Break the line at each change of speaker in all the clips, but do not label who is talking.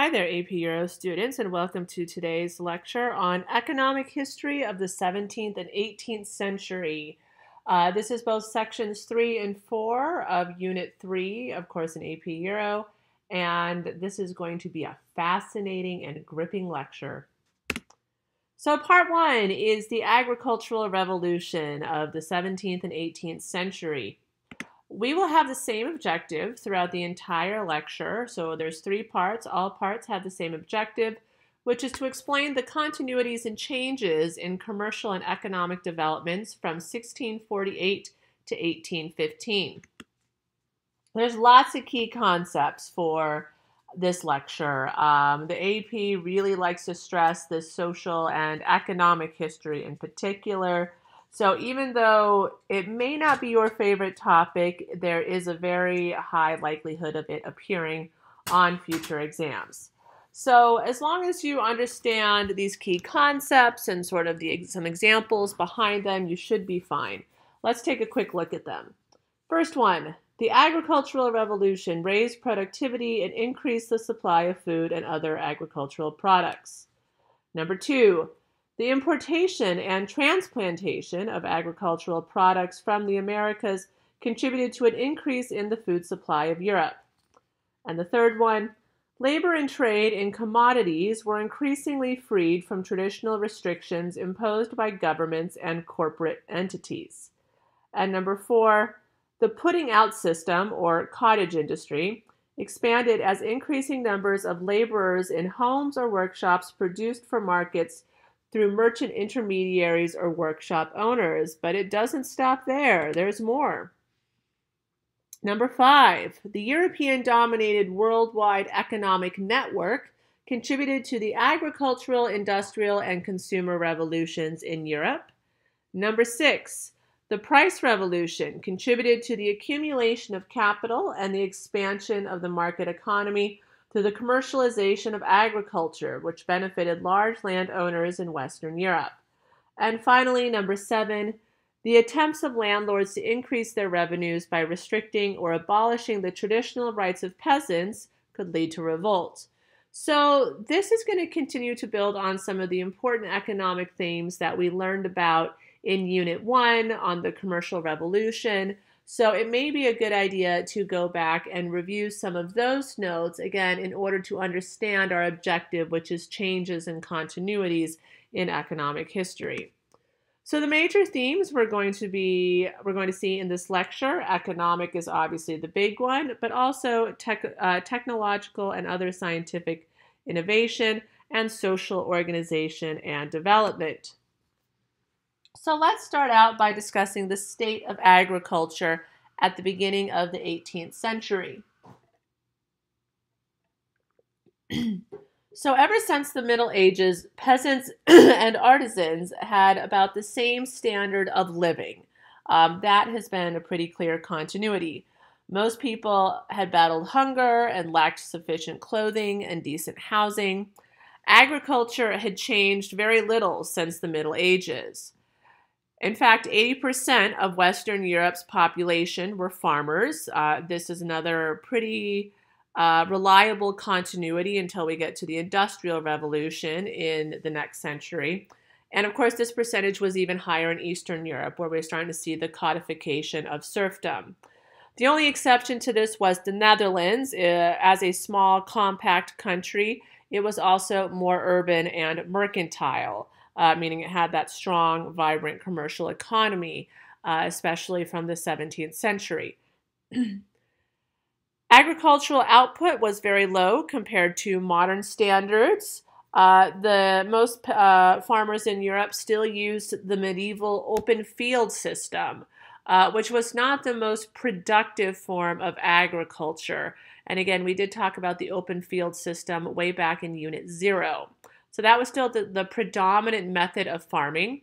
Hi there, AP Euro students, and welcome to today's lecture on economic history of the 17th and 18th century. Uh, this is both sections 3 and 4 of Unit 3, of course, in AP Euro, and this is going to be a fascinating and gripping lecture. So, part 1 is the agricultural revolution of the 17th and 18th century. We will have the same objective throughout the entire lecture. So there's three parts. All parts have the same objective, which is to explain the continuities and changes in commercial and economic developments from 1648 to 1815. There's lots of key concepts for this lecture. Um, the AP really likes to stress the social and economic history in particular. So even though it may not be your favorite topic, there is a very high likelihood of it appearing on future exams. So as long as you understand these key concepts and sort of the, some examples behind them, you should be fine. Let's take a quick look at them. First one, the agricultural revolution raised productivity and increased the supply of food and other agricultural products. Number two, the importation and transplantation of agricultural products from the Americas contributed to an increase in the food supply of Europe. And the third one, labor and trade in commodities were increasingly freed from traditional restrictions imposed by governments and corporate entities. And number four, the putting out system, or cottage industry, expanded as increasing numbers of laborers in homes or workshops produced for markets through merchant intermediaries or workshop owners. But it doesn't stop there, there's more. Number five, the European dominated worldwide economic network contributed to the agricultural, industrial, and consumer revolutions in Europe. Number six, the price revolution contributed to the accumulation of capital and the expansion of the market economy to the commercialization of agriculture, which benefited large landowners in Western Europe. And finally, number seven, the attempts of landlords to increase their revenues by restricting or abolishing the traditional rights of peasants could lead to revolt. So, this is going to continue to build on some of the important economic themes that we learned about in Unit 1 on the commercial revolution, so it may be a good idea to go back and review some of those notes again in order to understand our objective, which is changes and continuities in economic history. So the major themes we're going to be we're going to see in this lecture, economic is obviously the big one, but also tech, uh, technological and other scientific innovation and social organization and development. So let's start out by discussing the state of agriculture at the beginning of the 18th century. so, ever since the Middle Ages, peasants and artisans had about the same standard of living. Um, that has been a pretty clear continuity. Most people had battled hunger and lacked sufficient clothing and decent housing. Agriculture had changed very little since the Middle Ages. In fact, 80% of Western Europe's population were farmers. Uh, this is another pretty uh, reliable continuity until we get to the Industrial Revolution in the next century. And of course, this percentage was even higher in Eastern Europe, where we're starting to see the codification of serfdom. The only exception to this was the Netherlands. Uh, as a small, compact country, it was also more urban and mercantile uh, meaning it had that strong, vibrant commercial economy, uh, especially from the 17th century. Agricultural output was very low compared to modern standards. Uh, the most uh, farmers in Europe still used the medieval open field system, uh, which was not the most productive form of agriculture. And again, we did talk about the open field system way back in Unit Zero. So that was still the, the predominant method of farming.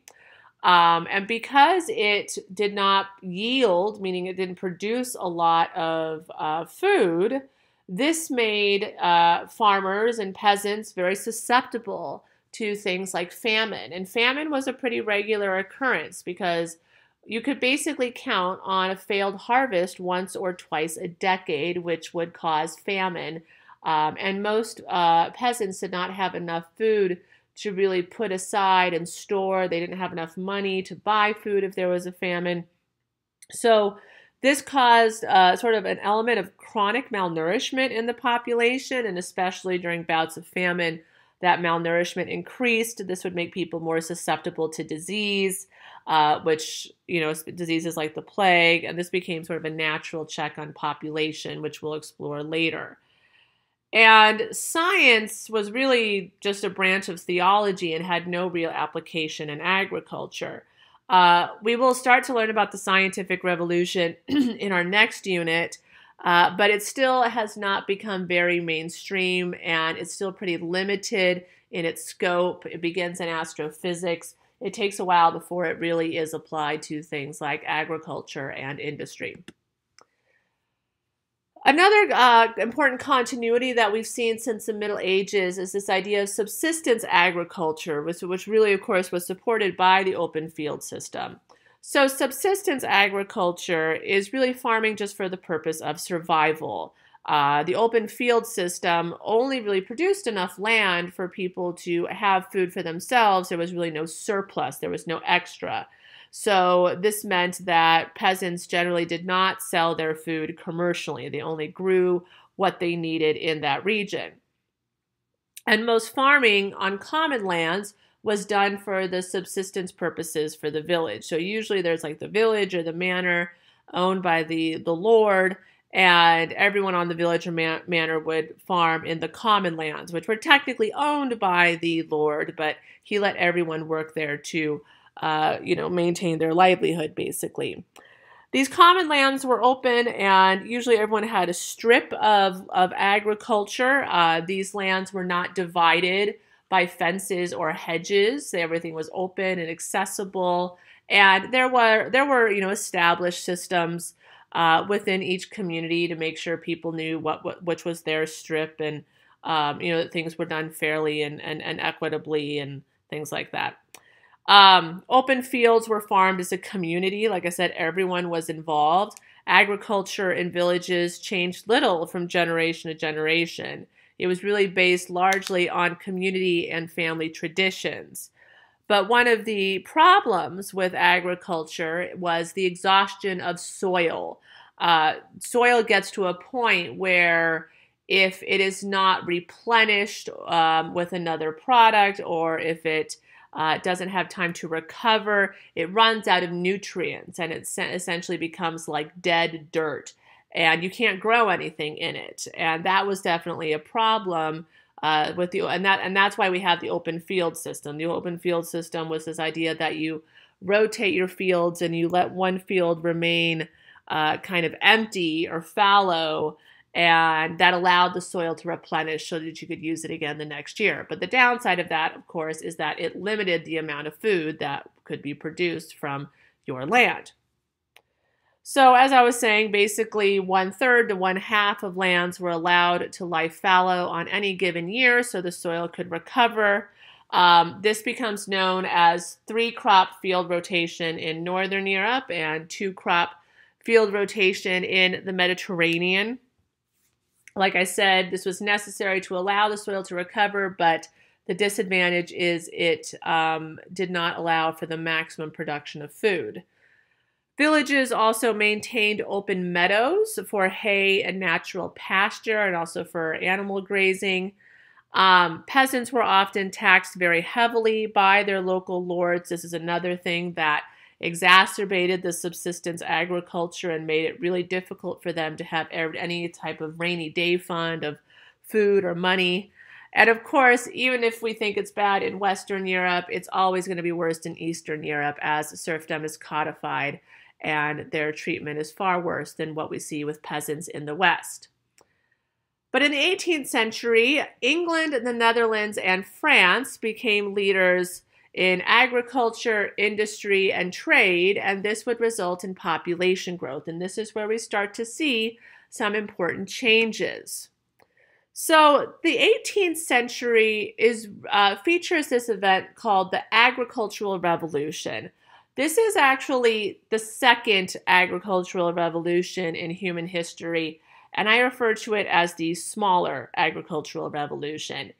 Um, and because it did not yield, meaning it didn't produce a lot of uh, food, this made uh, farmers and peasants very susceptible to things like famine. And famine was a pretty regular occurrence because you could basically count on a failed harvest once or twice a decade, which would cause famine Um, and most uh, peasants did not have enough food to really put aside and store. They didn't have enough money to buy food if there was a famine. So this caused uh, sort of an element of chronic malnourishment in the population, and especially during bouts of famine, that malnourishment increased. This would make people more susceptible to disease, uh, which, you know, diseases like the plague, and this became sort of a natural check on population, which we'll explore later. And science was really just a branch of theology and had no real application in agriculture. Uh, we will start to learn about the scientific revolution in our next unit, uh, but it still has not become very mainstream and it's still pretty limited in its scope. It begins in astrophysics. It takes a while before it really is applied to things like agriculture and industry. Another uh, important continuity that we've seen since the Middle Ages is this idea of subsistence agriculture, which, which really, of course, was supported by the open field system. So, subsistence agriculture is really farming just for the purpose of survival. Uh, the open field system only really produced enough land for people to have food for themselves. There was really no surplus, there was no extra. So this meant that peasants generally did not sell their food commercially. They only grew what they needed in that region. And most farming on common lands was done for the subsistence purposes for the village. So usually there's like the village or the manor owned by the, the lord, and everyone on the village or man- manor would farm in the common lands, which were technically owned by the lord, but he let everyone work there too uh, you know, maintain their livelihood basically. These common lands were open, and usually everyone had a strip of, of agriculture. Uh, these lands were not divided by fences or hedges. Everything was open and accessible, and there were there were you know established systems uh, within each community to make sure people knew what, what which was their strip, and um, you know that things were done fairly and, and, and equitably and things like that. Um, open fields were farmed as a community. Like I said, everyone was involved. Agriculture in villages changed little from generation to generation. It was really based largely on community and family traditions. But one of the problems with agriculture was the exhaustion of soil. Uh, soil gets to a point where if it is not replenished um, with another product or if it uh, doesn't have time to recover. It runs out of nutrients and it essentially becomes like dead dirt. And you can't grow anything in it. And that was definitely a problem uh, with the and that and that's why we have the open field system. The open field system was this idea that you rotate your fields and you let one field remain uh, kind of empty or fallow and that allowed the soil to replenish so that you could use it again the next year. But the downside of that, of course, is that it limited the amount of food that could be produced from your land. So, as I was saying, basically one third to one half of lands were allowed to lie fallow on any given year so the soil could recover. Um, this becomes known as three crop field rotation in Northern Europe and two crop field rotation in the Mediterranean. Like I said, this was necessary to allow the soil to recover, but the disadvantage is it um, did not allow for the maximum production of food. Villages also maintained open meadows for hay and natural pasture and also for animal grazing. Um, peasants were often taxed very heavily by their local lords. This is another thing that exacerbated the subsistence agriculture and made it really difficult for them to have any type of rainy day fund of food or money. And of course, even if we think it's bad in Western Europe, it's always going to be worse in Eastern Europe as serfdom is codified and their treatment is far worse than what we see with peasants in the West. But in the 18th century, England, the Netherlands, and France became leaders in agriculture, industry, and trade, and this would result in population growth. And this is where we start to see some important changes. So the 18th century is uh, features this event called the Agricultural Revolution. This is actually the second agricultural revolution in human history and I refer to it as the smaller agricultural revolution.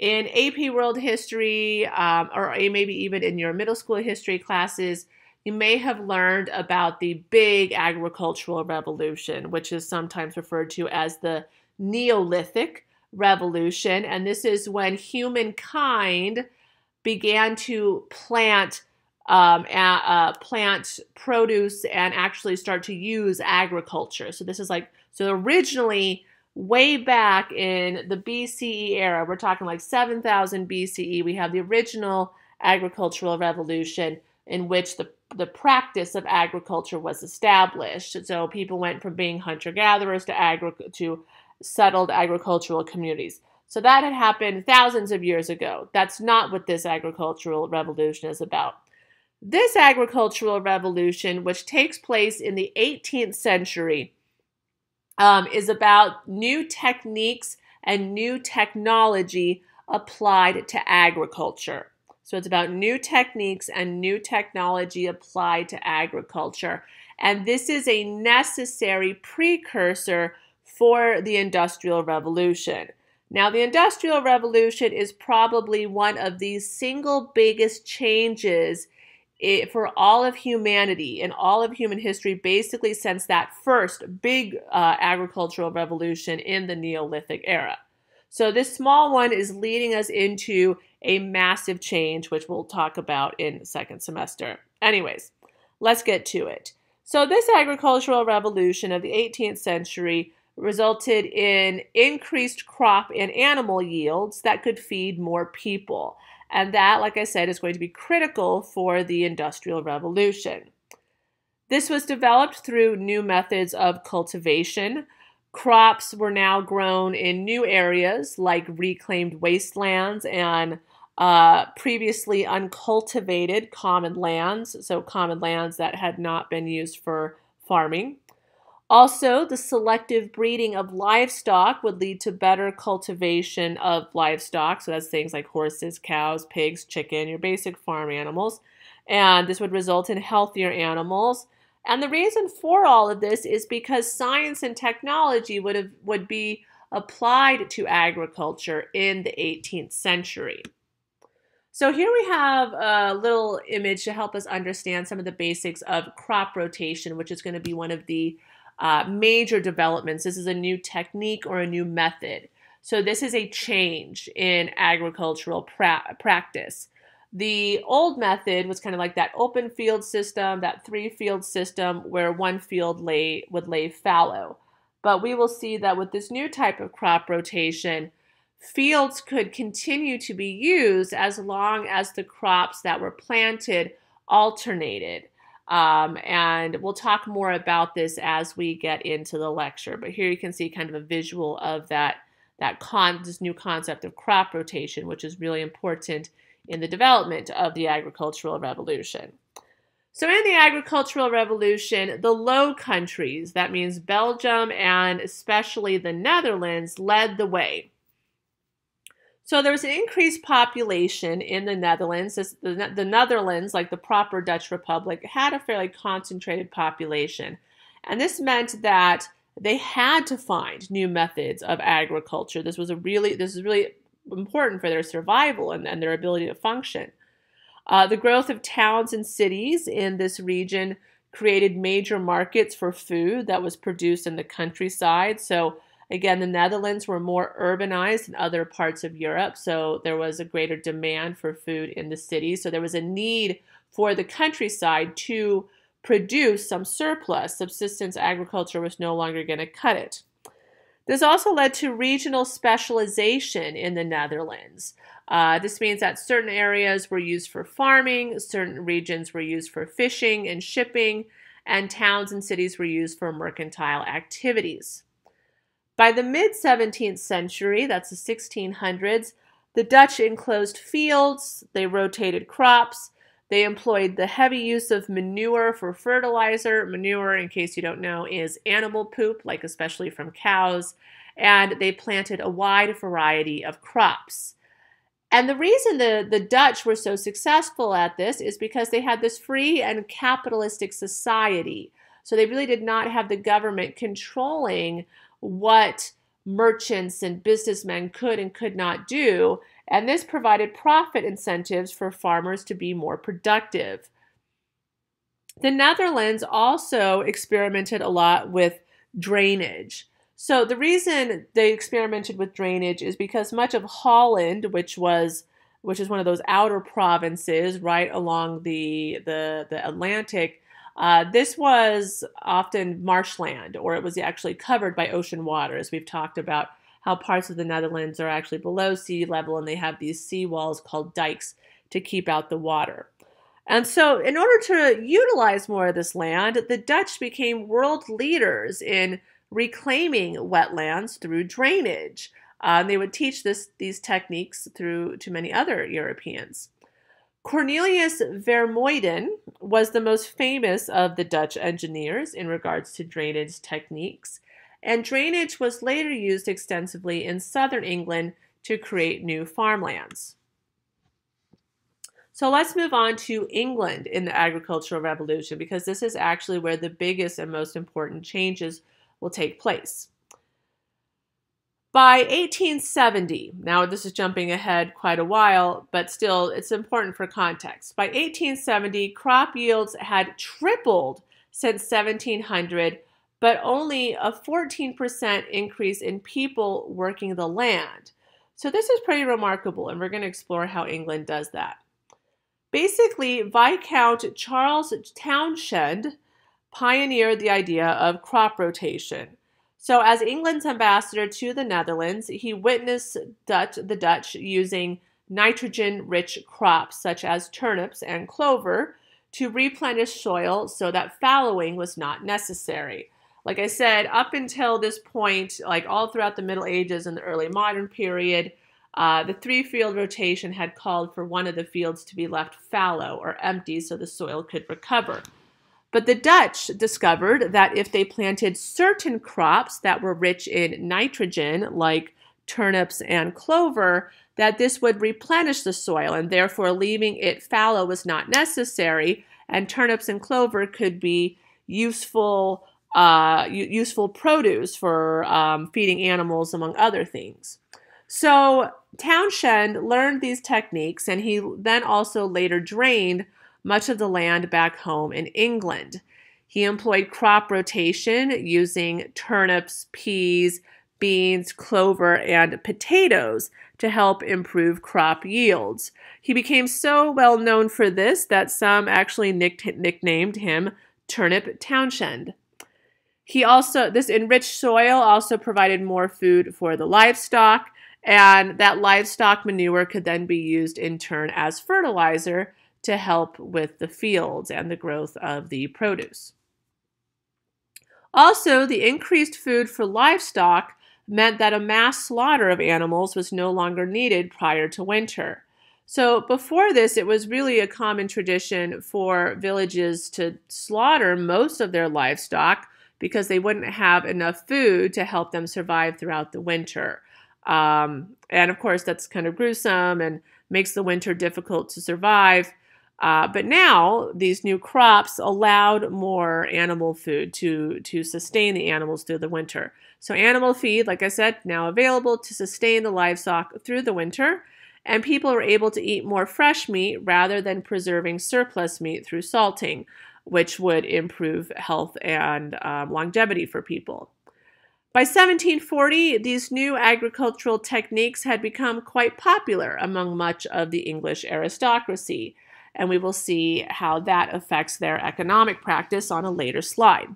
In AP World History, um, or maybe even in your middle school history classes, you may have learned about the big agricultural revolution, which is sometimes referred to as the Neolithic revolution. And this is when humankind began to plant um, uh, plant produce and actually start to use agriculture. So this is like so originally way back in the BCE era, we're talking like 7000 BCE, we have the original agricultural revolution in which the the practice of agriculture was established. So people went from being hunter gatherers to agri- to settled agricultural communities. So that had happened thousands of years ago. That's not what this agricultural revolution is about. This agricultural revolution, which takes place in the 18th century, um, is about new techniques and new technology applied to agriculture. So it's about new techniques and new technology applied to agriculture. And this is a necessary precursor for the Industrial Revolution. Now, the Industrial Revolution is probably one of the single biggest changes it, for all of humanity and all of human history, basically since that first big uh, agricultural revolution in the Neolithic era. So, this small one is leading us into a massive change, which we'll talk about in second semester. Anyways, let's get to it. So, this agricultural revolution of the 18th century resulted in increased crop and animal yields that could feed more people. And that, like I said, is going to be critical for the Industrial Revolution. This was developed through new methods of cultivation. Crops were now grown in new areas like reclaimed wastelands and uh, previously uncultivated common lands, so common lands that had not been used for farming. Also, the selective breeding of livestock would lead to better cultivation of livestock. So that's things like horses, cows, pigs, chicken, your basic farm animals. And this would result in healthier animals. And the reason for all of this is because science and technology would have would be applied to agriculture in the 18th century. So here we have a little image to help us understand some of the basics of crop rotation, which is going to be one of the uh, major developments. This is a new technique or a new method. So this is a change in agricultural pra- practice. The old method was kind of like that open field system, that three field system where one field lay would lay fallow. But we will see that with this new type of crop rotation, fields could continue to be used as long as the crops that were planted alternated. Um, and we'll talk more about this as we get into the lecture. But here you can see kind of a visual of that, that con this new concept of crop rotation, which is really important in the development of the agricultural revolution. So in the agricultural revolution, the Low Countries, that means Belgium and especially the Netherlands, led the way. So there was an increased population in the Netherlands. the, the Netherlands, like the proper Dutch Republic, had a fairly concentrated population. And this meant that they had to find new methods of agriculture. This was a really this is really important for their survival and, and their ability to function. Uh, the growth of towns and cities in this region created major markets for food that was produced in the countryside. So Again, the Netherlands were more urbanized than other parts of Europe, so there was a greater demand for food in the cities. So there was a need for the countryside to produce some surplus. Subsistence agriculture was no longer going to cut it. This also led to regional specialization in the Netherlands. Uh, this means that certain areas were used for farming, certain regions were used for fishing and shipping, and towns and cities were used for mercantile activities. By the mid 17th century, that's the 1600s, the Dutch enclosed fields, they rotated crops, they employed the heavy use of manure for fertilizer. Manure, in case you don't know, is animal poop, like especially from cows, and they planted a wide variety of crops. And the reason the, the Dutch were so successful at this is because they had this free and capitalistic society. So they really did not have the government controlling what merchants and businessmen could and could not do, and this provided profit incentives for farmers to be more productive. The Netherlands also experimented a lot with drainage. So the reason they experimented with drainage is because much of Holland, which was which is one of those outer provinces right along the the, the Atlantic, uh, this was often marshland, or it was actually covered by ocean water, as we've talked about how parts of the Netherlands are actually below sea level and they have these sea walls called dikes to keep out the water. And so, in order to utilize more of this land, the Dutch became world leaders in reclaiming wetlands through drainage. Uh, they would teach this, these techniques through to many other Europeans. Cornelius Vermuyden was the most famous of the Dutch engineers in regards to drainage techniques, and drainage was later used extensively in southern England to create new farmlands. So let's move on to England in the agricultural revolution because this is actually where the biggest and most important changes will take place. By 1870, now this is jumping ahead quite a while, but still it's important for context. By 1870, crop yields had tripled since 1700, but only a 14% increase in people working the land. So this is pretty remarkable, and we're going to explore how England does that. Basically, Viscount Charles Townshend pioneered the idea of crop rotation. So, as England's ambassador to the Netherlands, he witnessed Dutch, the Dutch using nitrogen rich crops such as turnips and clover to replenish soil so that fallowing was not necessary. Like I said, up until this point, like all throughout the Middle Ages and the early modern period, uh, the three field rotation had called for one of the fields to be left fallow or empty so the soil could recover. But the Dutch discovered that if they planted certain crops that were rich in nitrogen, like turnips and clover, that this would replenish the soil and therefore leaving it fallow was not necessary, and turnips and clover could be useful uh, useful produce for um, feeding animals, among other things. So Townshend learned these techniques, and he then also later drained much of the land back home in England. He employed crop rotation using turnips, peas, beans, clover, and potatoes to help improve crop yields. He became so well known for this that some actually nick- nicknamed him Turnip Townshend. He also, this enriched soil also provided more food for the livestock, and that livestock manure could then be used in turn as fertilizer to help with the fields and the growth of the produce. Also, the increased food for livestock meant that a mass slaughter of animals was no longer needed prior to winter. So, before this, it was really a common tradition for villages to slaughter most of their livestock because they wouldn't have enough food to help them survive throughout the winter. Um, and of course, that's kind of gruesome and makes the winter difficult to survive. Uh, but now these new crops allowed more animal food to, to sustain the animals through the winter. So, animal feed, like I said, now available to sustain the livestock through the winter. And people are able to eat more fresh meat rather than preserving surplus meat through salting, which would improve health and um, longevity for people. By 1740, these new agricultural techniques had become quite popular among much of the English aristocracy and we will see how that affects their economic practice on a later slide.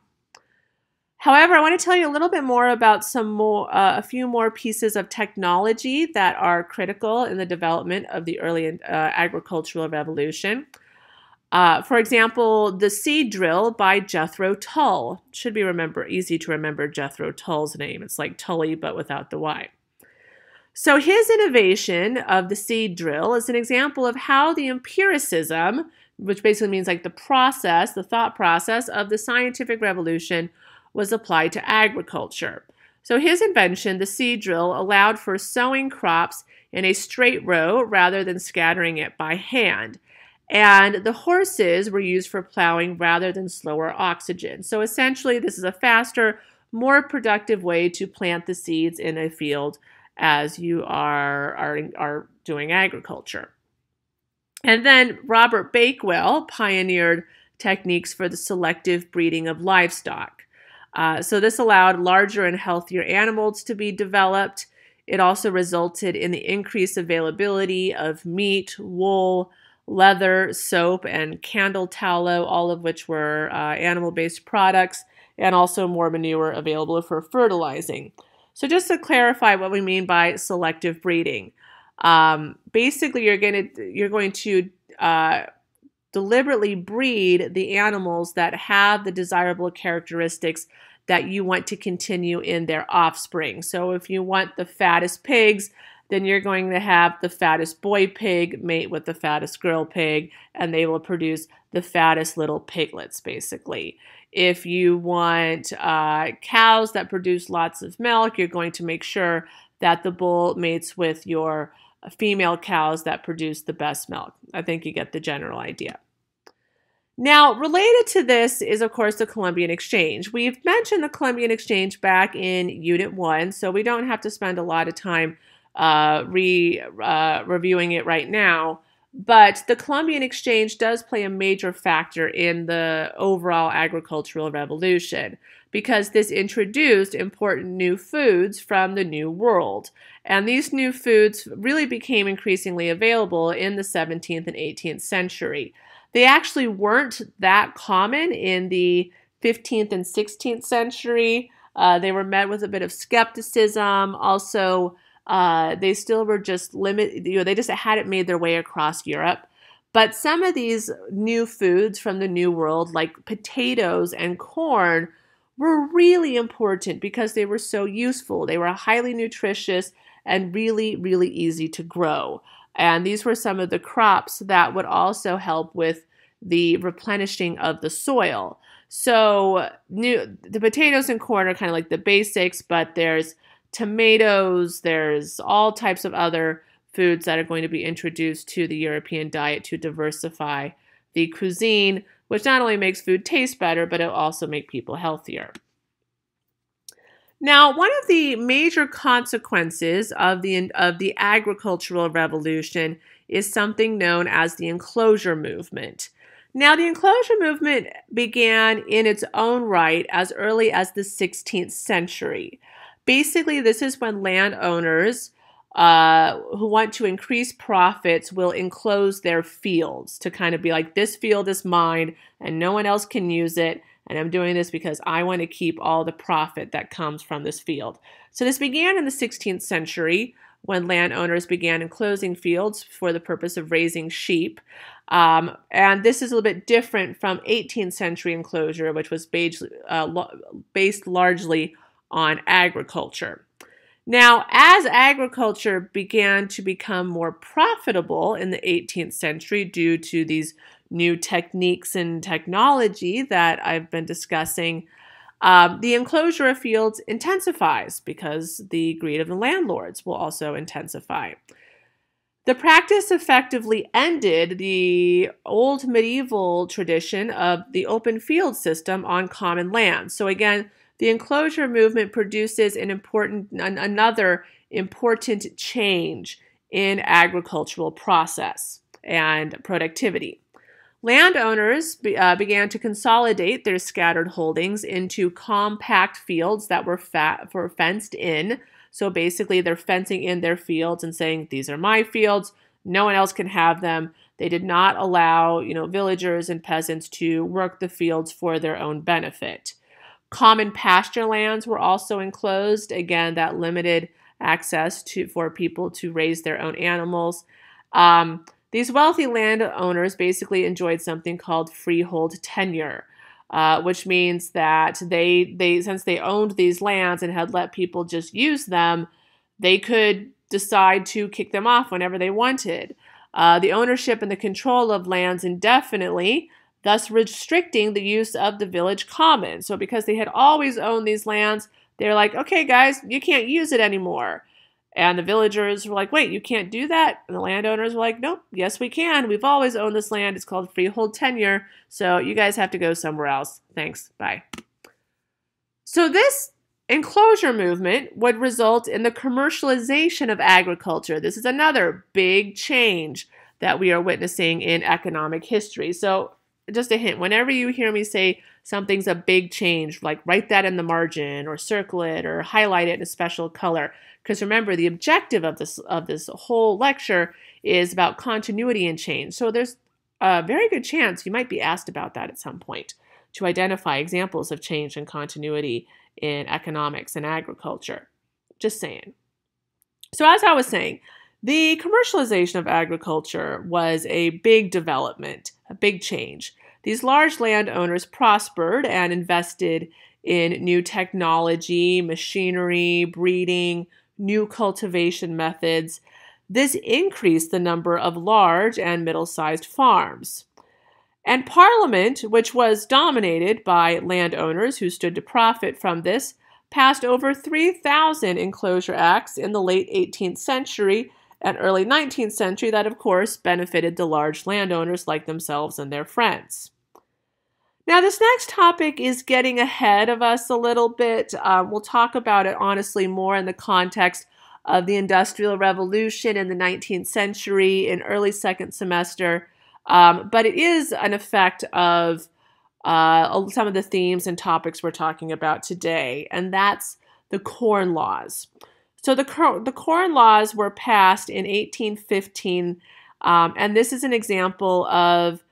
However, I want to tell you a little bit more about some more, uh, a few more pieces of technology that are critical in the development of the early uh, agricultural revolution. Uh, for example, the seed drill by Jethro Tull should be remember easy to remember Jethro Tull's name. It's like Tully but without the Y. So, his innovation of the seed drill is an example of how the empiricism, which basically means like the process, the thought process of the scientific revolution, was applied to agriculture. So, his invention, the seed drill, allowed for sowing crops in a straight row rather than scattering it by hand. And the horses were used for plowing rather than slower oxygen. So, essentially, this is a faster, more productive way to plant the seeds in a field as you are, are, are doing agriculture. And then Robert Bakewell pioneered techniques for the selective breeding of livestock. Uh, so this allowed larger and healthier animals to be developed. It also resulted in the increased availability of meat, wool, leather, soap, and candle tallow, all of which were uh, animal based products, and also more manure available for fertilizing. So, just to clarify what we mean by selective breeding, um, basically you're going to you're going to uh, deliberately breed the animals that have the desirable characteristics that you want to continue in their offspring. So if you want the fattest pigs, then you're going to have the fattest boy pig mate with the fattest girl pig, and they will produce the fattest little piglets, basically. If you want uh, cows that produce lots of milk, you're going to make sure that the bull mates with your female cows that produce the best milk. I think you get the general idea. Now, related to this is, of course, the Columbian Exchange. We've mentioned the Columbian Exchange back in Unit 1, so we don't have to spend a lot of time uh, re uh, reviewing it right now. But the Columbian Exchange does play a major factor in the overall agricultural revolution because this introduced important new foods from the New World. And these new foods really became increasingly available in the 17th and 18th century. They actually weren't that common in the 15th and 16th century. Uh, they were met with a bit of skepticism. Also, uh, they still were just limited, you know, they just hadn't made their way across Europe. But some of these new foods from the New World, like potatoes and corn, were really important because they were so useful. They were highly nutritious and really, really easy to grow. And these were some of the crops that would also help with the replenishing of the soil. So new the potatoes and corn are kind of like the basics, but there's tomatoes, there's all types of other foods that are going to be introduced to the European diet to diversify the cuisine, which not only makes food taste better, but it'll also make people healthier. Now, one of the major consequences of the, of the agricultural revolution is something known as the enclosure movement. Now, the enclosure movement began in its own right as early as the 16th century. Basically, this is when landowners uh, who want to increase profits will enclose their fields to kind of be like, this field is mine and no one else can use it. And I'm doing this because I want to keep all the profit that comes from this field. So this began in the 16th century when landowners began enclosing fields for the purpose of raising sheep. Um, and this is a little bit different from 18th century enclosure, which was based, uh, based largely on agriculture. Now, as agriculture began to become more profitable in the 18th century due to these new techniques and technology that I've been discussing, um, the enclosure of fields intensifies because the greed of the landlords will also intensify. The practice effectively ended the old medieval tradition of the open field system on common land. So, again, the enclosure movement produces an important, an, another important change in agricultural process and productivity. Landowners be, uh, began to consolidate their scattered holdings into compact fields that were, fat, were fenced in. So basically, they're fencing in their fields and saying, These are my fields. No one else can have them. They did not allow, you know, villagers and peasants to work the fields for their own benefit. Common pasture lands were also enclosed. Again, that limited access to for people to raise their own animals. Um, these wealthy landowners basically enjoyed something called freehold tenure, uh, which means that they they since they owned these lands and had let people just use them, they could decide to kick them off whenever they wanted. Uh, the ownership and the control of lands indefinitely, thus restricting the use of the village common. So because they had always owned these lands, they're like, okay, guys, you can't use it anymore. And the villagers were like, wait, you can't do that? And the landowners were like, nope, yes, we can. We've always owned this land. It's called freehold tenure. So you guys have to go somewhere else. Thanks. Bye. So this enclosure movement would result in the commercialization of agriculture. This is another big change that we are witnessing in economic history. So, just a hint whenever you hear me say something's a big change, like write that in the margin or circle it or highlight it in a special color. Because remember, the objective of this of this whole lecture is about continuity and change. So there's a very good chance you might be asked about that at some point to identify examples of change and continuity in economics and agriculture. Just saying. So, as I was saying, the commercialization of agriculture was a big development, a big change. These large landowners prospered and invested in new technology, machinery, breeding, new cultivation methods. This increased the number of large and middle sized farms. And Parliament, which was dominated by landowners who stood to profit from this, passed over 3,000 enclosure acts in the late 18th century and early 19th century that, of course, benefited the large landowners like themselves and their friends. Now, this next topic is getting ahead of us a little bit. Um, we'll talk about it honestly more in the context of the Industrial Revolution in the 19th century in early second semester. Um, but it is an effect of uh, some of the themes and topics we're talking about today, and that's the Corn Laws. So the, the Corn Laws were passed in 1815, um, and this is an example of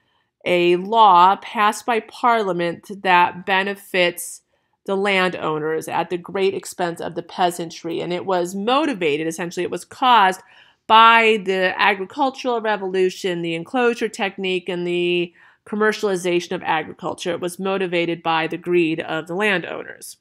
a law passed by Parliament that benefits the landowners at the great expense of the peasantry. And it was motivated, essentially, it was caused by the agricultural revolution, the enclosure technique, and the commercialization of agriculture. It was motivated by the greed of the landowners.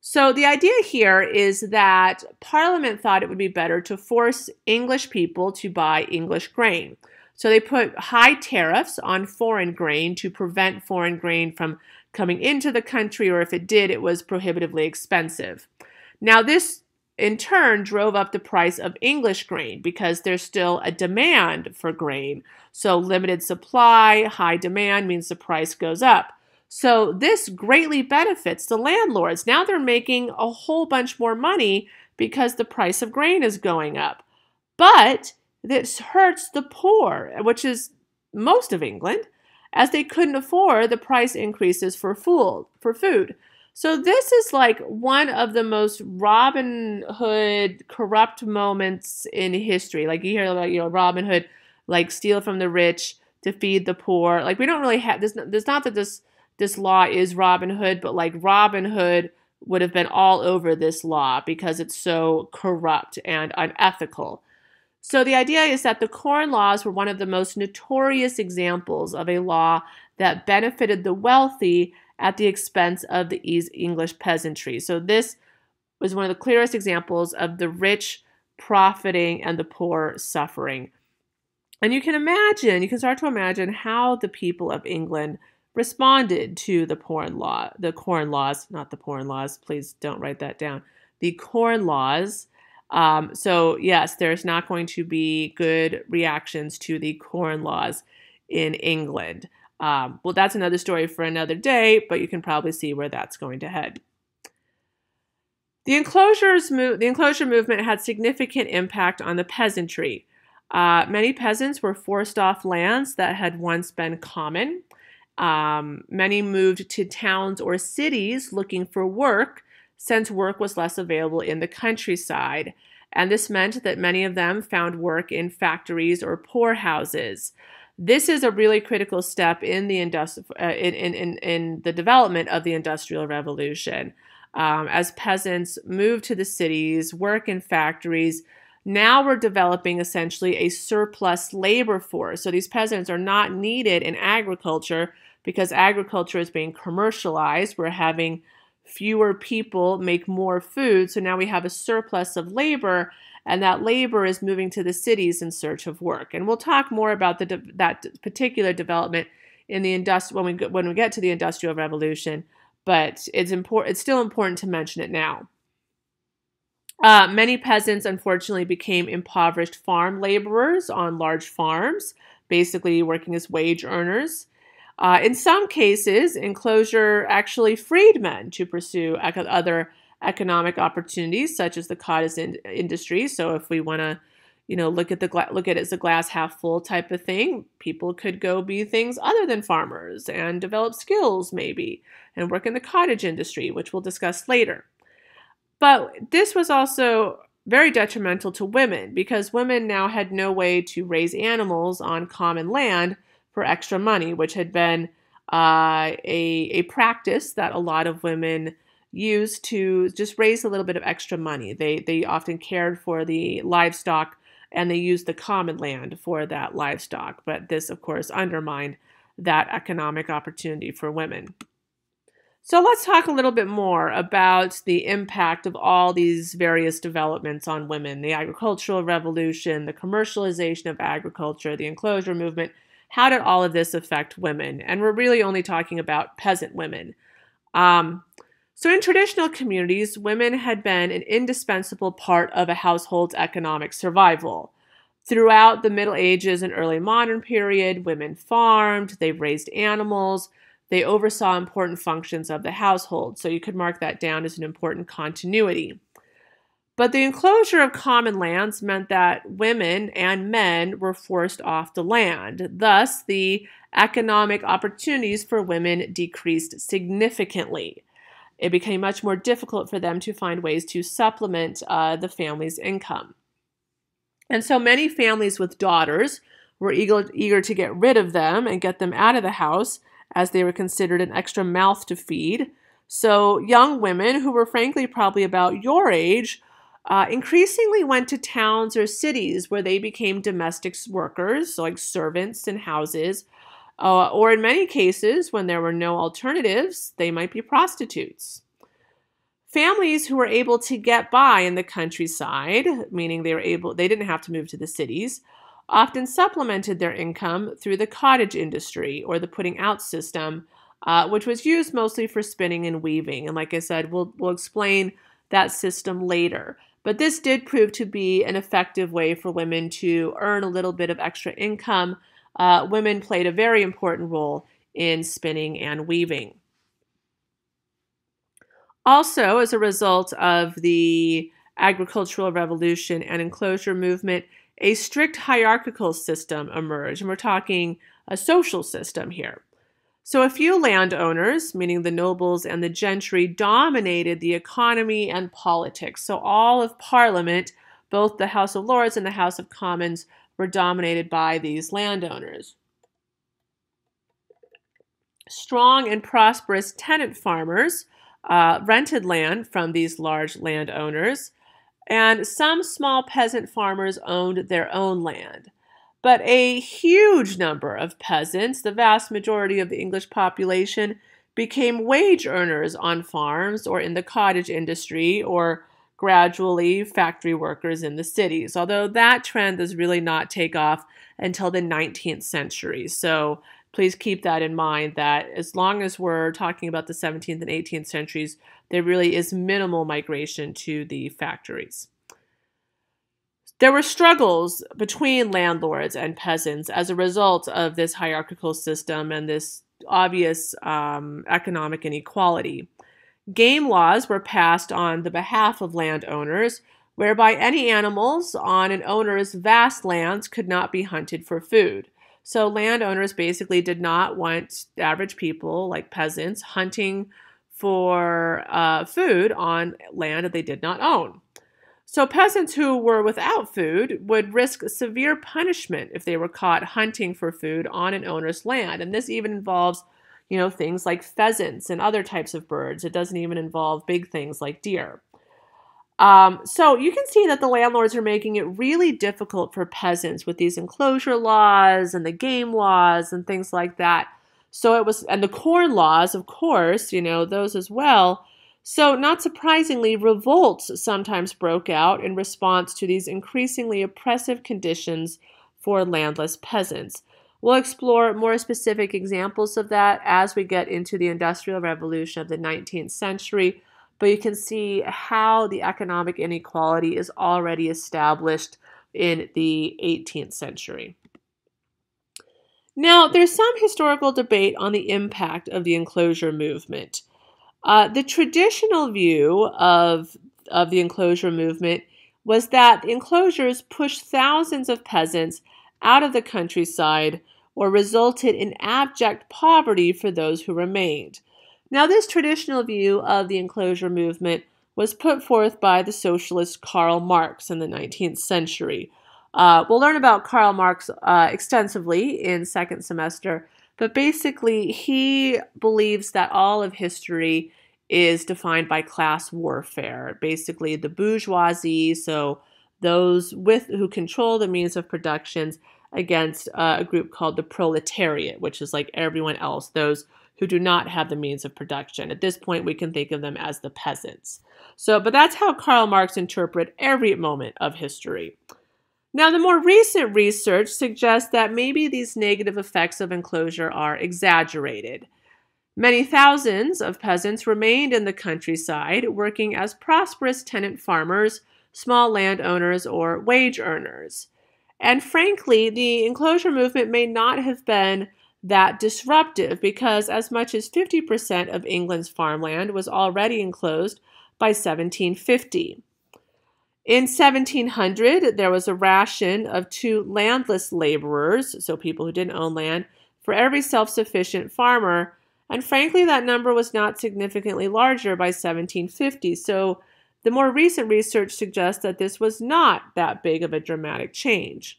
So, the idea here is that Parliament thought it would be better to force English people to buy English grain. So they put high tariffs on foreign grain to prevent foreign grain from coming into the country, or if it did, it was prohibitively expensive. Now, this in turn drove up the price of English grain because there's still a demand for grain. So, limited supply, high demand means the price goes up. So, this greatly benefits the landlords. Now they're making a whole bunch more money because the price of grain is going up. But this hurts the poor, which is most of England, as they couldn't afford the price increases for food. For food. So this is like one of the most Robin Hood corrupt moments in history. Like you hear about you know Robin Hood like steal from the rich to feed the poor. Like we don't really have this. There's not that this this law is Robin Hood, but like Robin Hood would have been all over this law because it's so corrupt and unethical. So the idea is that the Corn Laws were one of the most notorious examples of a law that benefited the wealthy at the expense of the East English peasantry. So this was one of the clearest examples of the rich profiting and the poor suffering. And you can imagine, you can start to imagine how the people of England responded to the corn law, the corn laws, not the porn laws, please don't write that down. The corn laws um, so, yes, there's not going to be good reactions to the corn laws in England. Um, well, that's another story for another day, but you can probably see where that's going to head. The enclosures the enclosure movement had significant impact on the peasantry. Uh, many peasants were forced off lands that had once been common. Um, many moved to towns or cities looking for work since work was less available in the countryside. And this meant that many of them found work in factories or poorhouses. This is a really critical step in the industri- uh, in, in, in, in, the development of the Industrial Revolution. Um, as peasants move to the cities, work in factories, now we're developing essentially a surplus labor force. So these peasants are not needed in agriculture because agriculture is being commercialized. We're having fewer people make more food. So now we have a surplus of labor, and that labor is moving to the cities in search of work. And we'll talk more about the that particular development in the industri- when we when we get to the industrial revolution. But it's important. It's still important to mention it now. Uh, many peasants, unfortunately, became impoverished farm laborers on large farms, basically working as wage earners. Uh, in some cases, enclosure actually freed men to pursue other economic opportunities such as the cottage in- industry. So if we want to, you know, look at the look at it as a glass half full type of thing, people could go be things other than farmers and develop skills maybe and work in the cottage industry, which we'll discuss later. But this was also very detrimental to women because women now had no way to raise animals on common land for extra money, which had been uh, a, a practice that a lot of women used to just raise a little bit of extra money. They, they often cared for the livestock and they used the common land for that livestock. But this, of course, undermined that economic opportunity for women. So let's talk a little bit more about the impact of all these various developments on women the agricultural revolution, the commercialization of agriculture, the enclosure movement. How did all of this affect women? And we're really only talking about peasant women. Um, so, in traditional communities, women had been an indispensable part of a household's economic survival. Throughout the Middle Ages and early modern period, women farmed, they raised animals, they oversaw important functions of the household, so you could mark that down as an important continuity. But the enclosure of common lands meant that women and men were forced off the land. Thus, the economic opportunities for women decreased significantly. It became much more difficult for them to find ways to supplement uh, the family's income. And so many families with daughters were eager, eager to get rid of them and get them out of the house as they were considered an extra mouth to feed. So, young women who were frankly probably about your age uh, increasingly went to towns or cities where they became domestic workers, so like servants in houses, uh, or in many cases, when there were no alternatives, they might be prostitutes. Families who were able to get by in the countryside, meaning they were able, they didn't have to move to the cities, often supplemented their income through the cottage industry or the putting out system, uh, which was used mostly for spinning and weaving. And like I said, we'll, we'll explain that system later. But this did prove to be an effective way for women to earn a little bit of extra income. Uh, women played a very important role in spinning and weaving. Also, as a result of the agricultural revolution and enclosure movement, a strict hierarchical system emerged, and we're talking a social system here. So, a few landowners, meaning the nobles and the gentry, dominated the economy and politics. So, all of Parliament, both the House of Lords and the House of Commons, were dominated by these landowners. Strong and prosperous tenant farmers uh, rented land from these large landowners and some small peasant farmers owned their own land. But a huge number of peasants, the vast majority of the English population, became wage earners on farms or in the cottage industry or gradually factory workers in the cities, although that trend does really not take off until the 19th century. So please keep that in mind that as long as we're talking about the 17th and 18th centuries, there really is minimal migration to the factories. There were struggles between landlords and peasants as a result of this hierarchical system and this obvious um, economic inequality. Game laws were passed on the behalf of landowners, whereby any animals on an owner's vast lands could not be hunted for food. So, landowners basically did not want average people, like peasants, hunting for uh, food on land that they did not own. So, peasants who were without food would risk severe punishment if they were caught hunting for food on an owner's land. And this even involves, you know, things like pheasants and other types of birds. It doesn't even involve big things like deer. Um, so, you can see that the landlords are making it really difficult for peasants with these enclosure laws and the game laws and things like that so it was, and the corn laws, of course, you know, those as well. So, not surprisingly, revolts sometimes broke out in response to these increasingly oppressive conditions for landless peasants. We'll explore more specific examples of that as we get into the Industrial Revolution of the 19th century, but you can see how the economic inequality is already established in the 18th century. Now, there's some historical debate on the impact of the enclosure movement. Uh, the traditional view of, of the enclosure movement was that enclosures pushed thousands of peasants out of the countryside or resulted in abject poverty for those who remained. Now, this traditional view of the enclosure movement was put forth by the socialist Karl Marx in the 19th century. Uh, we'll learn about Karl Marx uh, extensively in second semester, but basically, he believes that all of history is defined by class warfare. Basically, the bourgeoisie, so those with who control the means of productions, against uh, a group called the proletariat, which is like everyone else, those who do not have the means of production. At this point, we can think of them as the peasants. So, but that's how Karl Marx interpret every moment of history. Now, the more recent research suggests that maybe these negative effects of enclosure are exaggerated. Many thousands of peasants remained in the countryside, working as prosperous tenant farmers, small landowners, or wage earners. And frankly, the enclosure movement may not have been that disruptive because as much as 50% of England's farmland was already enclosed by 1750. In 1700, there was a ration of two landless laborers, so people who didn't own land, for every self sufficient farmer and frankly, that number was not significantly larger by 1750. So the more recent research suggests that this was not that big of a dramatic change.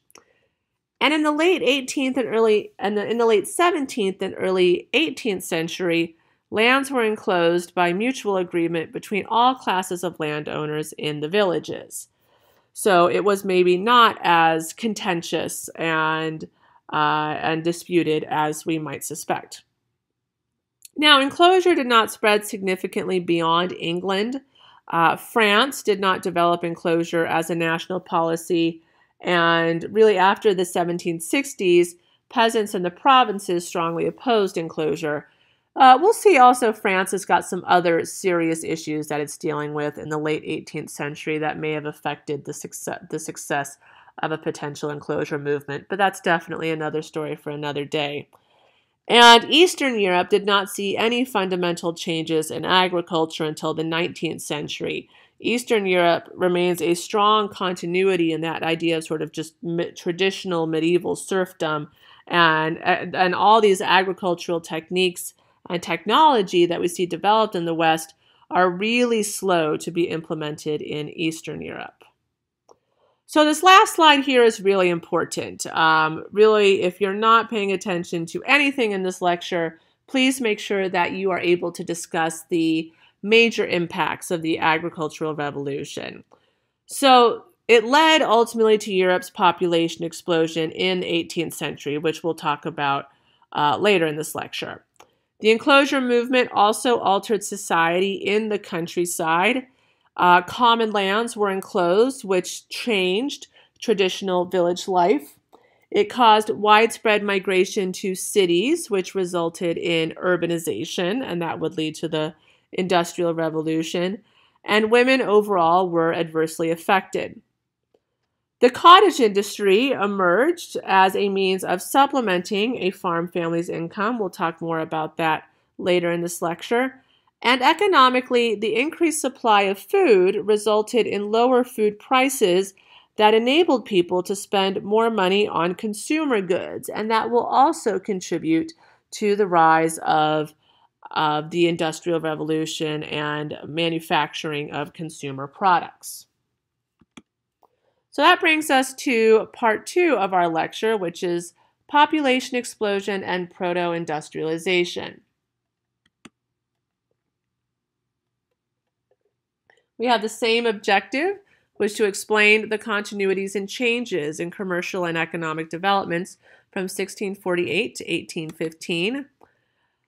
And in the late 18th and early and in the late 17th and early 18th century, lands were enclosed by mutual agreement between all classes of landowners in the villages. So it was maybe not as contentious and uh, and disputed as we might suspect. Now, enclosure did not spread significantly beyond England. Uh, France did not develop enclosure as a national policy, and really after the 1760s, peasants in the provinces strongly opposed enclosure. Uh, we'll see also France has got some other serious issues that it's dealing with in the late 18th century that may have affected the success, the success of a potential enclosure movement, but that's definitely another story for another day. And Eastern Europe did not see any fundamental changes in agriculture until the 19th century. Eastern Europe remains a strong continuity in that idea of sort of just traditional medieval serfdom and, and all these agricultural techniques and technology that we see developed in the West are really slow to be implemented in Eastern Europe. So this last slide here is really important. Um, really, if you're not paying attention to anything in this lecture, please make sure that you are able to discuss the major impacts of the agricultural revolution. So it led ultimately to Europe's population explosion in the 18th century, which we'll talk about uh, later in this lecture. The enclosure movement also altered society in the countryside uh, common lands were enclosed, which changed traditional village life. It caused widespread migration to cities, which resulted in urbanization, and that would lead to the Industrial Revolution. And women overall were adversely affected. The cottage industry emerged as a means of supplementing a farm family's income. We'll talk more about that later in this lecture. And economically, the increased supply of food resulted in lower food prices that enabled people to spend more money on consumer goods. And that will also contribute to the rise of, of the Industrial Revolution and manufacturing of consumer products. So that brings us to part two of our lecture, which is population explosion and proto industrialization. We have the same objective, which is to explain the continuities and changes in commercial and economic developments from 1648 to 1815.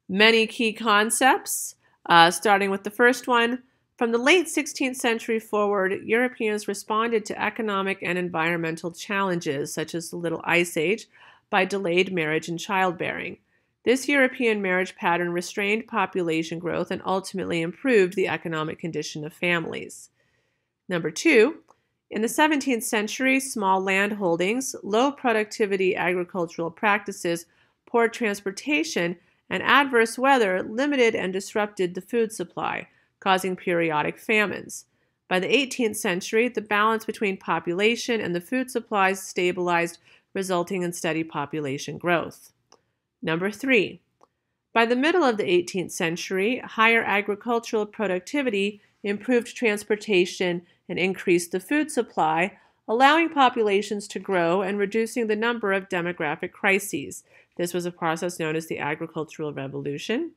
Many key concepts, uh, starting with the first one. From the late 16th century forward, Europeans responded to economic and environmental challenges, such as the Little Ice Age, by delayed marriage and childbearing. This European marriage pattern restrained population growth and ultimately improved the economic condition of families. Number two, in the 17th century, small land holdings, low productivity agricultural practices, poor transportation, and adverse weather limited and disrupted the food supply, causing periodic famines. By the 18th century, the balance between population and the food supplies stabilized, resulting in steady population growth. Number three, by the middle of the 18th century, higher agricultural productivity improved transportation and increased the food supply, allowing populations to grow and reducing the number of demographic crises. This was a process known as the Agricultural Revolution.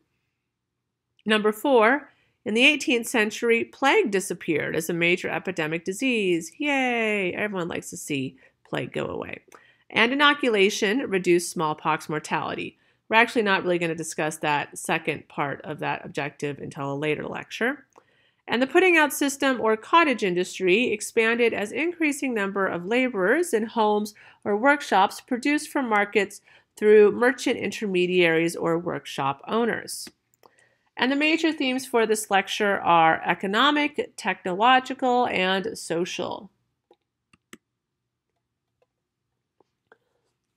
Number four, in the 18th century, plague disappeared as a major epidemic disease. Yay! Everyone likes to see plague go away. And inoculation reduced smallpox mortality. We're actually not really going to discuss that second part of that objective until a later lecture. And the putting out system or cottage industry expanded as increasing number of laborers in homes or workshops produced for markets through merchant intermediaries or workshop owners. And the major themes for this lecture are economic, technological, and social.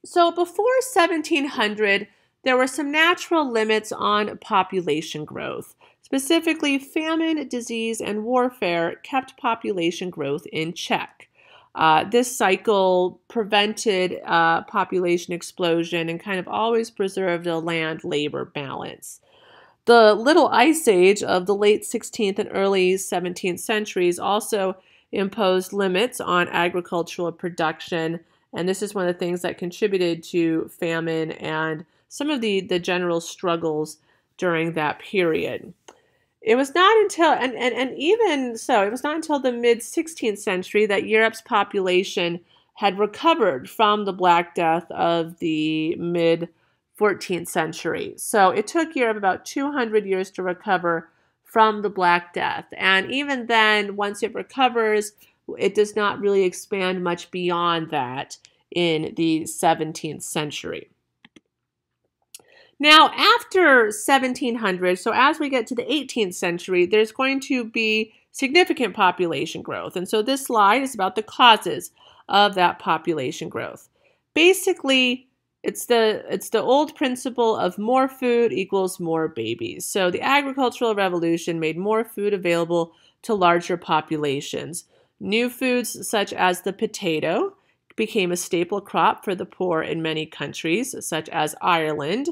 So before 1700, there were some natural limits on population growth. Specifically, famine, disease, and warfare kept population growth in check. Uh, this cycle prevented uh, population explosion and kind of always preserved a land labor balance. The Little Ice Age of the late 16th and early 17th centuries also imposed limits on agricultural production, and this is one of the things that contributed to famine and some of the, the general struggles during that period. It was not until, and, and, and even so, it was not until the mid 16th century that Europe's population had recovered from the Black Death of the mid 14th century. So it took Europe about 200 years to recover from the Black Death. And even then, once it recovers, it does not really expand much beyond that in the 17th century. Now, after 1700, so as we get to the 18th century, there's going to be significant population growth. And so this slide is about the causes of that population growth. Basically, it's the it's the old principle of more food equals more babies. So the agricultural revolution made more food available to larger populations. New foods such as the potato became a staple crop for the poor in many countries, such as Ireland.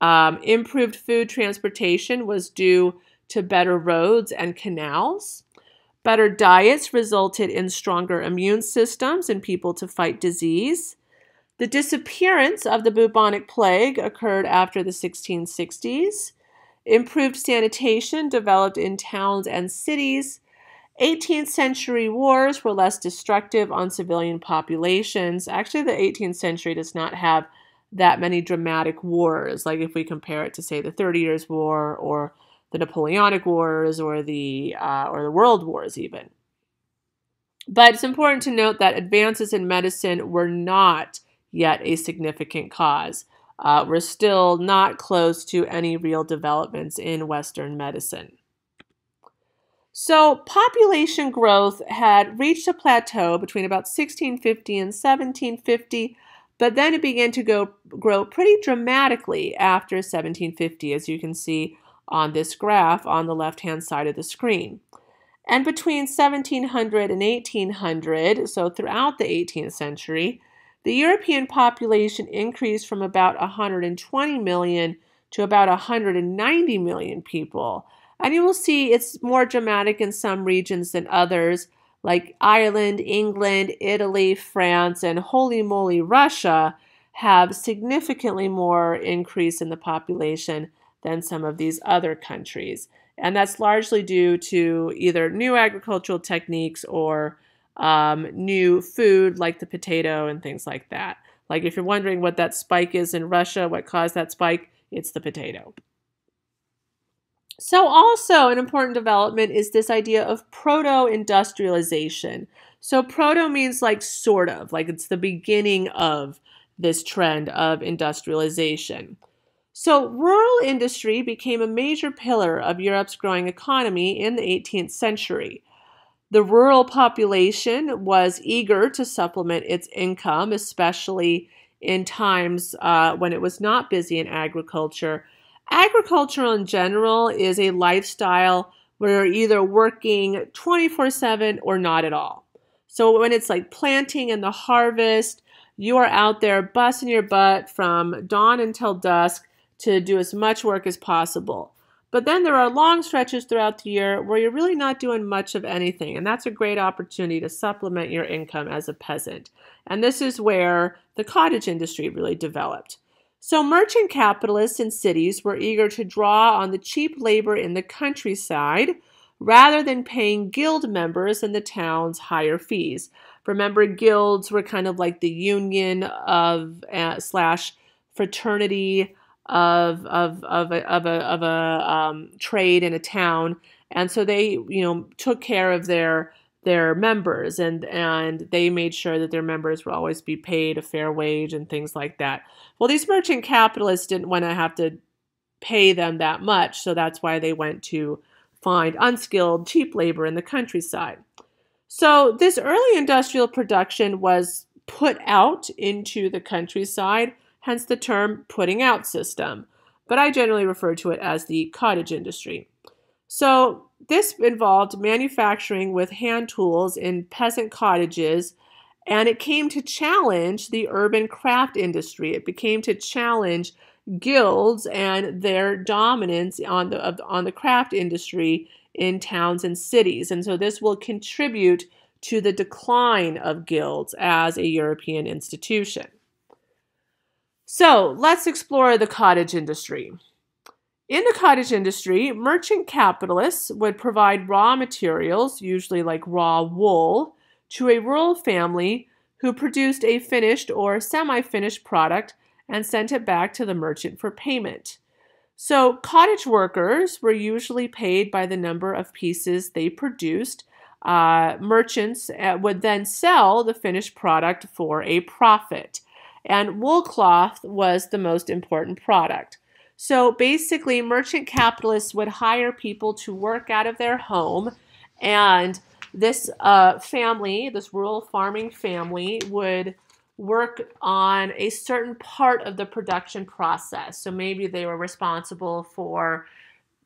Um, improved food transportation was due to better roads and canals. Better diets resulted in stronger immune systems and people to fight disease. The disappearance of the bubonic plague occurred after the 1660s. Improved sanitation developed in towns and cities. 18th century wars were less destructive on civilian populations. Actually, the 18th century does not have that many dramatic wars, like if we compare it to, say, the Thirty Years' War or the Napoleonic Wars or the uh, or the World Wars, even. But it's important to note that advances in medicine were not yet a significant cause. Uh, we're still not close to any real developments in Western medicine. So, population growth had reached a plateau between about 1650 and 1750, but then it began to go, grow pretty dramatically after 1750, as you can see on this graph on the left hand side of the screen. And between 1700 and 1800, so throughout the 18th century, the European population increased from about 120 million to about 190 million people. And you will see it's more dramatic in some regions than others, like Ireland, England, Italy, France, and holy moly, Russia have significantly more increase in the population than some of these other countries. And that's largely due to either new agricultural techniques or um, new food like the potato and things like that. Like if you're wondering what that spike is in Russia, what caused that spike, it's the potato. So, also an important development is this idea of proto industrialization. So, proto means like sort of, like it's the beginning of this trend of industrialization. So, rural industry became a major pillar of Europe's growing economy in the 18th century. The rural population was eager to supplement its income, especially in times uh, when it was not busy in agriculture, Agriculture in general is a lifestyle where you're either working 24 7 or not at all. So when it's like planting and the harvest, you are out there busting your butt from dawn until dusk to do as much work as possible. But then there are long stretches throughout the year where you're really not doing much of anything, and that's a great opportunity to supplement your income as a peasant. And this is where the cottage industry really developed. So, merchant capitalists in cities were eager to draw on the cheap labor in the countryside rather than paying guild members in the towns higher fees. Remember, guilds were kind of like the union of uh, slash fraternity of of of a of a, of a um, trade in a town, and so they you know took care of their their members and and they made sure that their members would always be paid a fair wage and things like that. Well, these merchant capitalists didn't want to have to pay them that much, so that's why they went to find unskilled, cheap labor in the countryside. So, this early industrial production was put out into the countryside, hence the term putting out system. But I generally refer to it as the cottage industry. So, this involved manufacturing with hand tools in peasant cottages, and it came to challenge the urban craft industry. It became to challenge guilds and their dominance on the on the craft industry in towns and cities. And so this will contribute to the decline of guilds as a European institution. So let's explore the cottage industry. In the cottage industry, merchant capitalists would provide raw materials, usually like raw wool, to a rural family who produced a finished or semi finished product and sent it back to the merchant for payment. So, cottage workers were usually paid by the number of pieces they produced. Uh, merchants uh, would then sell the finished product for a profit. And wool cloth was the most important product. So basically, merchant capitalists would hire people to work out of their home, and this uh, family, this rural farming family, would work on a certain part of the production process. So maybe they were responsible for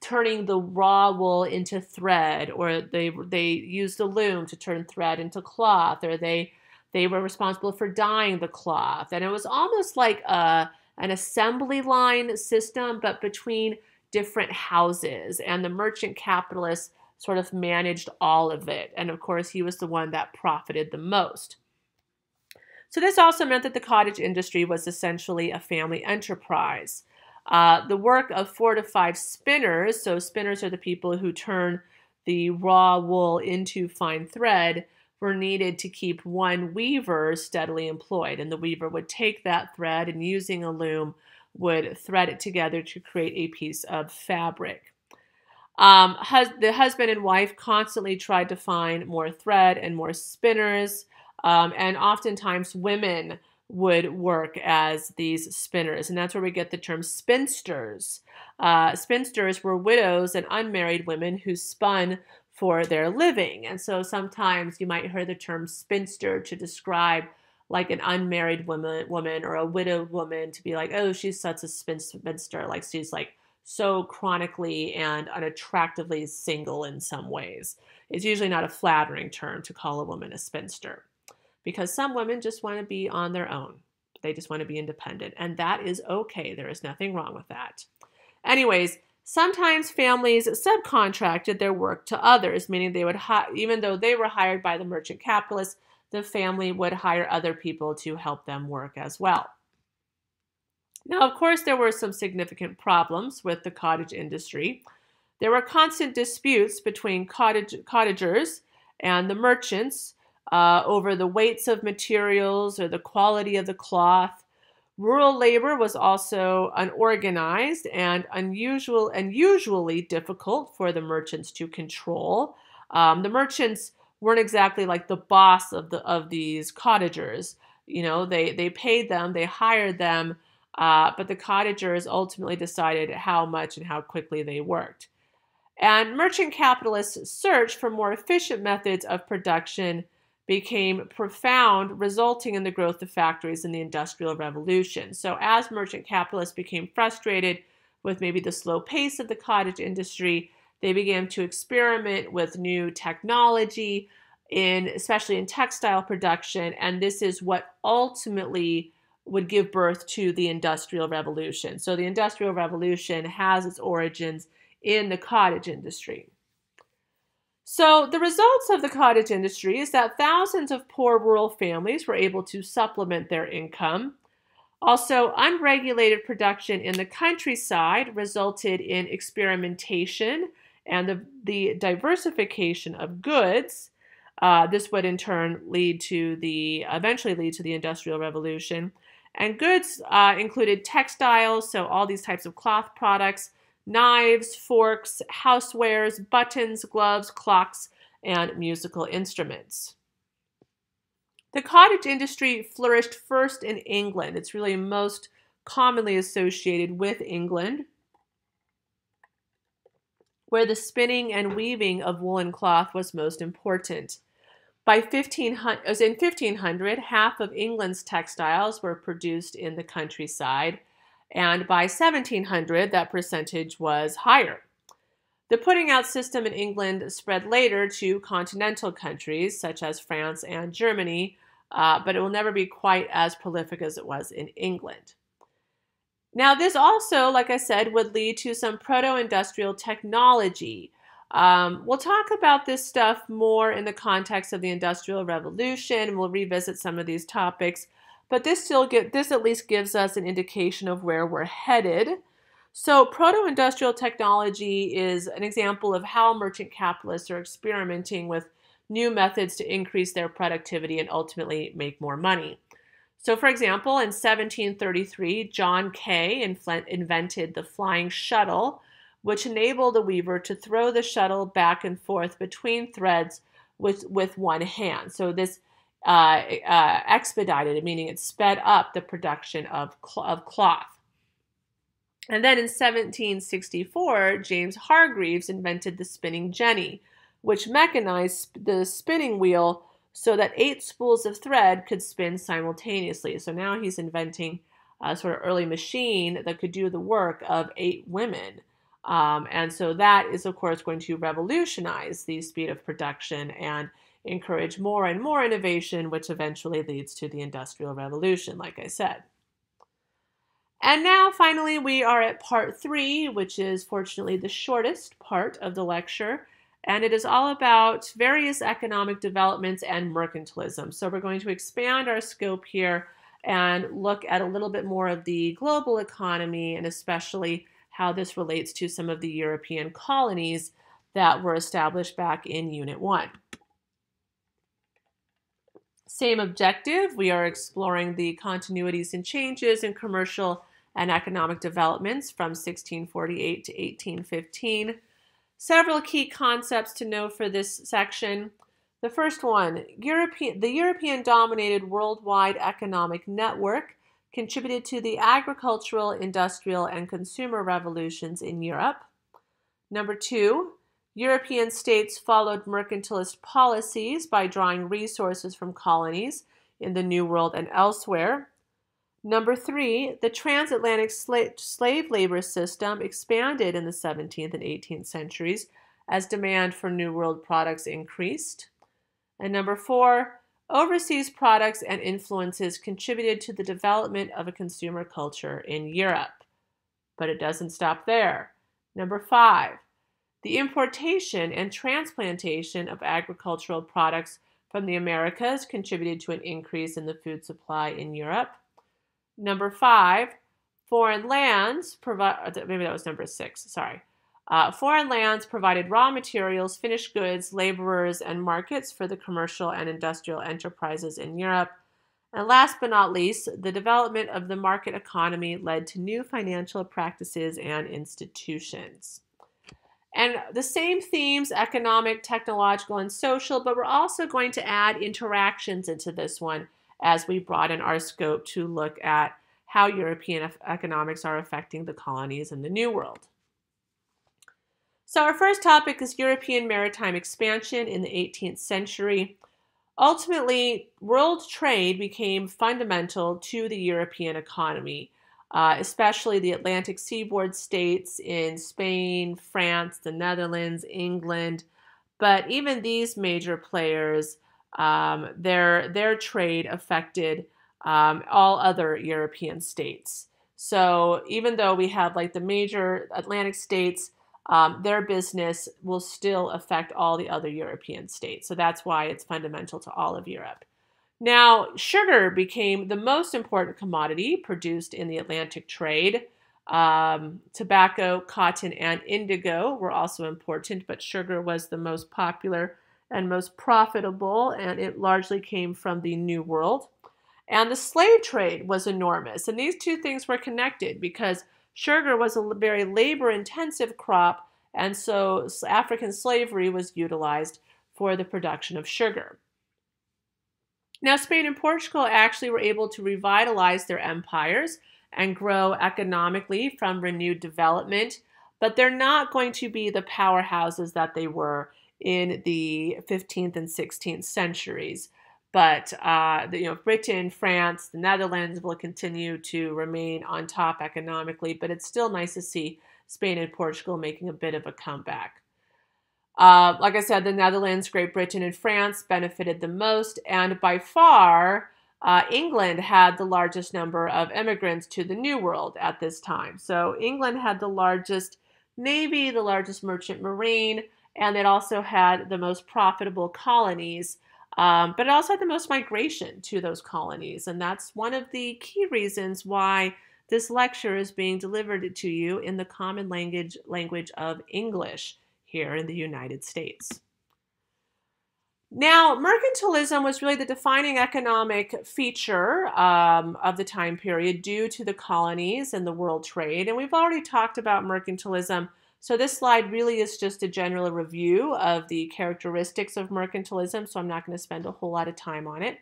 turning the raw wool into thread, or they they used a loom to turn thread into cloth, or they they were responsible for dyeing the cloth, and it was almost like a an assembly line system, but between different houses. And the merchant capitalist sort of managed all of it. And of course, he was the one that profited the most. So, this also meant that the cottage industry was essentially a family enterprise. Uh, the work of four to five spinners, so spinners are the people who turn the raw wool into fine thread, were needed to keep one weaver steadily employed. And the weaver would take that thread and using a loom would thread it together to create a piece of fabric. Um, hus- the husband and wife constantly tried to find more thread and more spinners. Um, and oftentimes women would work as these spinners. And that's where we get the term spinsters. Uh, spinsters were widows and unmarried women who spun for their living. And so sometimes you might hear the term spinster to describe like an unmarried woman, woman or a widowed woman to be like, oh, she's such a spinster. Like she's like so chronically and unattractively single in some ways. It's usually not a flattering term to call a woman a spinster because some women just want to be on their own. They just want to be independent. And that is okay. There is nothing wrong with that. Anyways, sometimes families subcontracted their work to others, meaning they would, hi- even though they were hired by the merchant capitalists, the family would hire other people to help them work as well. Now, of course, there were some significant problems with the cottage industry. There were constant disputes between cottage, cottagers and the merchants uh, over the weights of materials or the quality of the cloth. Rural labor was also unorganized and unusual and usually difficult for the merchants to control. Um, the merchants weren't exactly like the boss of the of these cottagers. You know, they they paid them, they hired them, uh, but the cottagers ultimately decided how much and how quickly they worked. And merchant capitalists searched for more efficient methods of production became profound, resulting in the growth of factories in the Industrial Revolution. So, as merchant capitalists became frustrated with maybe the slow pace of the cottage industry, they began to experiment with new technology in especially in textile production and this is what ultimately would give birth to the industrial revolution. So the industrial revolution has its origins in the cottage industry. So, the results of the cottage industry is that thousands of poor rural families were able to supplement their income. Also, unregulated production in the countryside resulted in experimentation and the, the diversification of goods. Uh, this would in turn lead to the eventually lead to the industrial revolution. And goods uh, included textiles, so all these types of cloth products, knives, forks, housewares, buttons, gloves, clocks, and musical instruments. The cottage industry flourished first in England. It's really most commonly associated with England, where the spinning and weaving of woolen cloth was most important. By 1500, in 1500, half of England's textiles were produced in the countryside, and by 1700, that percentage was higher. The putting out system in England spread later to continental countries such as France and Germany, uh, but it will never be quite as prolific as it was in England. Now, this also, like I said, would lead to some proto industrial technology. Um, we'll talk about this stuff more in the context of the Industrial Revolution. We'll revisit some of these topics, but this still get this at least gives us an indication of where we're headed. So, proto industrial technology is an example of how merchant capitalists are experimenting with new methods to increase their productivity and ultimately make more money. So, for example, in 1733, John Kay invented the flying shuttle, which enabled the weaver to throw the shuttle back and forth between threads with, with one hand. So, this uh, uh, expedited, meaning it sped up the production of, cl- of cloth. And then in 1764, James Hargreaves invented the spinning jenny, which mechanized the spinning wheel so that eight spools of thread could spin simultaneously. So now he's inventing a sort of early machine that could do the work of eight women. Um, and so that is, of course, going to revolutionize the speed of production and encourage more and more innovation, which eventually leads to the Industrial Revolution, like I said. And now, finally, we are at part three, which is fortunately the shortest part of the lecture and it is all about various economic developments and mercantilism. So we're going to expand our scope here and look at a little bit more of the global economy and especially how this relates to some of the European colonies that were established back in Unit 1. Same objective, we are exploring the continuities and changes in commercial and economic developments from 1648 to 1815 Several key concepts to know for this section. The first one, European, the European dominated worldwide economic network contributed to the agricultural, industrial, and consumer revolutions in Europe. Number two, European states followed mercantilist policies by drawing resources from colonies in the New World and elsewhere. Number three, the transatlantic sla- slave labor system expanded in the 17th and 18th centuries as demand for New World products increased. And number four, overseas products and influences contributed to the development of a consumer culture in Europe. But it doesn't stop there. Number five, the importation and transplantation of agricultural products from the Americas contributed to an increase in the food supply in Europe. Number five, foreign lands provide, uh, maybe that was number six, sorry. Uh, foreign lands provided raw materials, finished goods, laborers, and markets for the commercial and industrial enterprises in Europe. And last but not least, the development of the market economy led to new financial practices and institutions. And the same themes economic, technological, and social, but we're also going to add interactions into this one as we broaden our scope to look at how European economics are affecting the colonies in the New World. So, our first topic is European maritime expansion in the 18th century. Ultimately, world trade became fundamental to the European economy. Uh, especially the Atlantic seaboard states in Spain, France, the Netherlands, England. But even these major players, um, their, their trade affected um, all other European states. So even though we have like the major Atlantic states, um, their business will still affect all the other European states. So that's why it's fundamental to all of Europe. Now, sugar became the most important commodity produced in the Atlantic trade. Um, tobacco, cotton, and indigo were also important, but sugar was the most popular and most profitable, and it largely came from the New World. And the slave trade was enormous, and these two things were connected because sugar was a very labor intensive crop, and so African slavery was utilized for the production of sugar. Now, Spain and Portugal actually were able to revitalize their empires and grow economically from renewed development, but they're not going to be the powerhouses that they were in the 15th and 16th centuries. But uh, you know, Britain, France, the Netherlands will continue to remain on top economically. But it's still nice to see Spain and Portugal making a bit of a comeback. Uh, like I said, the Netherlands, Great Britain, and France benefited the most, and by far, uh, England had the largest number of immigrants to the New World at this time. So England had the largest navy, the largest merchant marine, and it also had the most profitable colonies. Um, but it also had the most migration to those colonies, and that's one of the key reasons why this lecture is being delivered to you in the common language language of English here in the United States. Now, mercantilism was really the defining economic feature um, of the time period due to the colonies and the world trade. And we've already talked about mercantilism. So this slide really is just a general review of the characteristics of mercantilism. So I'm not going to spend a whole lot of time on it.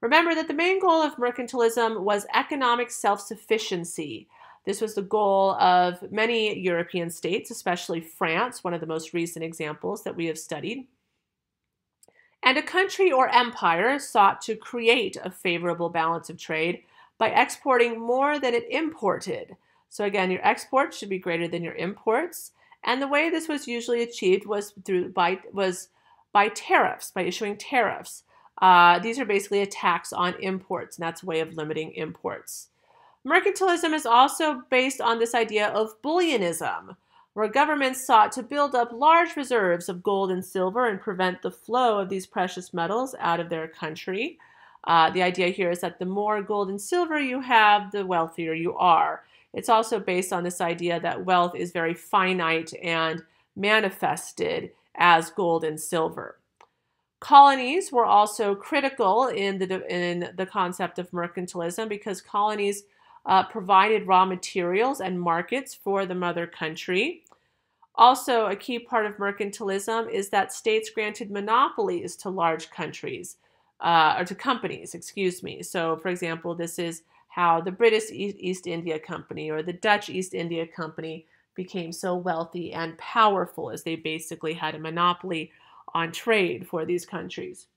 Remember that the main goal of mercantilism was economic self-sufficiency. This was the goal of many European states, especially France, one of the most recent examples that we have studied. And a country or empire sought to create a favorable balance of trade by exporting more than it imported. So again, your exports should be greater than your imports. And the way this was usually achieved was through by was by tariffs, by issuing tariffs. Uh, these are basically a tax on imports, and that's a way of limiting imports. Mercantilism is also based on this idea of bullionism, where governments sought to build up large reserves of gold and silver and prevent the flow of these precious metals out of their country. Uh, the idea here is that the more gold and silver you have, the wealthier you are. It's also based on this idea that wealth is very finite and manifested as gold and silver. Colonies were also critical in the, in the concept of mercantilism because colonies uh, provided raw materials and markets for the mother country. Also, a key part of mercantilism is that states granted monopolies to large countries, uh, or to companies, excuse me. So, for example, this is how the British East India Company or the Dutch East India Company became so wealthy and powerful as they basically had a monopoly on trade for these countries.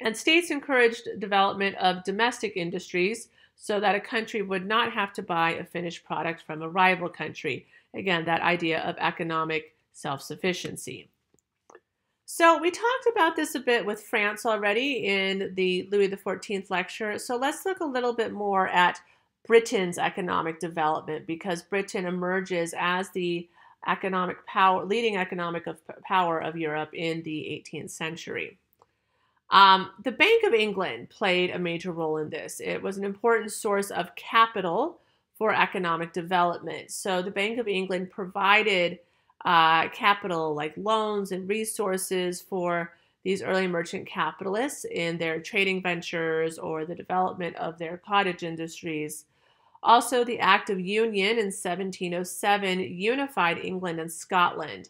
And states encouraged development of domestic industries so that a country would not have to buy a finished product from a rival country. Again, that idea of economic self sufficiency. So, we talked about this a bit with France already in the Louis XIV lecture. So, let's look a little bit more at Britain's economic development because Britain emerges as the economic power, leading economic of power of Europe in the 18th century. Um, the Bank of England played a major role in this. It was an important source of capital for economic development. So the Bank of England provided uh, capital like loans and resources for these early merchant capitalists in their trading ventures or the development of their cottage industries. Also, the Act of Union in 1707 unified England and Scotland.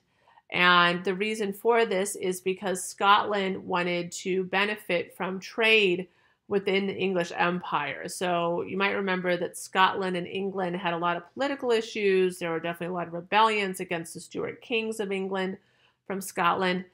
And the reason for this is because Scotland wanted to benefit from trade within the English Empire. So you might remember that Scotland and England had a lot of political issues. There were definitely a lot of rebellions against the Stuart kings of England from Scotland.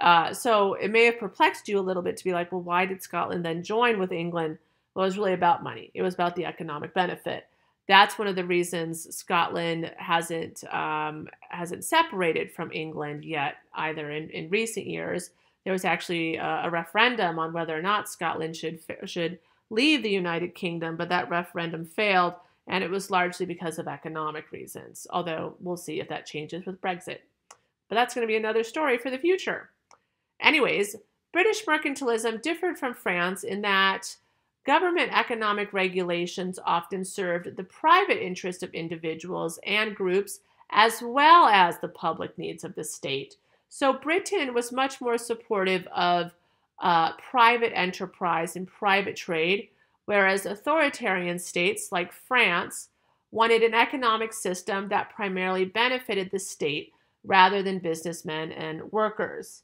Uh, so it may have perplexed you a little bit to be like, well, why did Scotland then join with England? Well, it was really about money. It was about the economic benefit. That's one of the reasons Scotland hasn't um, hasn't separated from England yet either. In, in recent years, there was actually a, a referendum on whether or not Scotland should should leave the United Kingdom, but that referendum failed, and it was largely because of economic reasons. Although we'll see if that changes with Brexit. But that's going to be another story for the future. Anyways, British mercantilism differed from France in that government economic regulations often served the private interests of individuals and groups as well as the public needs of the state. So Britain was much more supportive of uh, private enterprise and private trade, whereas authoritarian states like France wanted an economic system that primarily benefited the state rather than businessmen and workers.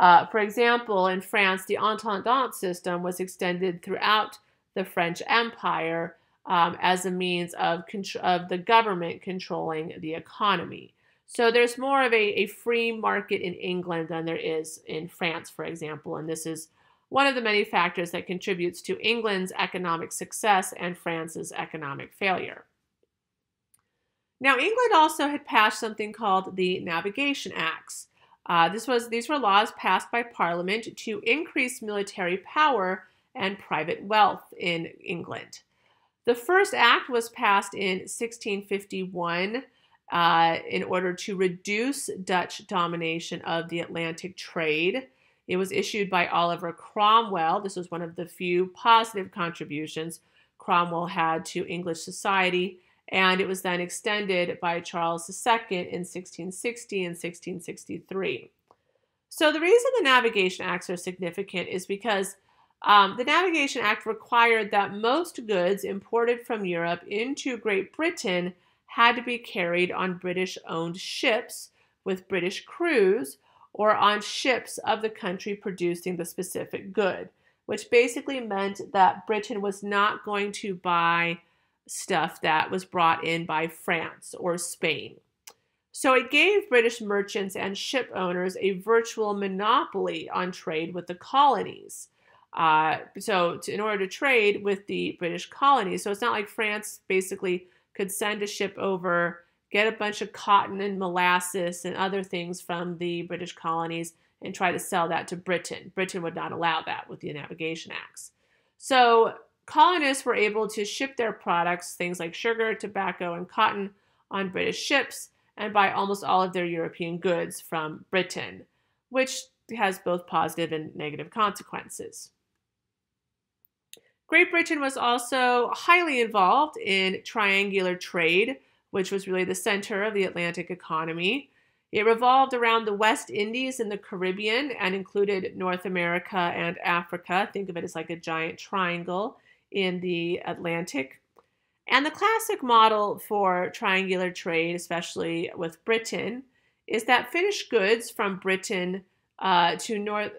Uh, for example, in France, the Intendant system was extended throughout the French Empire um, as a means of, of the government controlling the economy. So there's more of a, a free market in England than there is in France, for example, and this is one of the many factors that contributes to England's economic success and France's economic failure. Now, England also had passed something called the Navigation Acts. Uh, this was these were laws passed by Parliament to increase military power and private wealth in England. The first act was passed in 1651 uh, in order to reduce Dutch domination of the Atlantic trade. It was issued by Oliver Cromwell. This was one of the few positive contributions Cromwell had to English society and it was then extended by Charles II in 1660 and 1663. So, the reason the Navigation Acts are significant is because um, the Navigation Act required that most goods imported from Europe into Great Britain had to be carried on British owned ships with British crews or on ships of the country producing the specific good, which basically meant that Britain was not going to buy stuff that was brought in by France or Spain. So it gave British merchants and ship owners a virtual monopoly on trade with the colonies. Uh, so, to, in order to trade with the British colonies, so it's not like France basically could send a ship over, get a bunch of cotton and molasses and other things from the British colonies, and try to sell that to Britain. Britain would not allow that with the Navigation Acts. So, colonists were able to ship their products, things like sugar, tobacco, and cotton, on British ships and buy almost all of their European goods from Britain, which has both positive and negative consequences. Great Britain was also highly involved in triangular trade, which was really the center of the Atlantic economy. It revolved around the West Indies and the Caribbean and included North America and Africa. Think of it as like a giant triangle in the Atlantic. And the classic model for triangular trade, especially with Britain, is that finished goods from Britain uh, to North,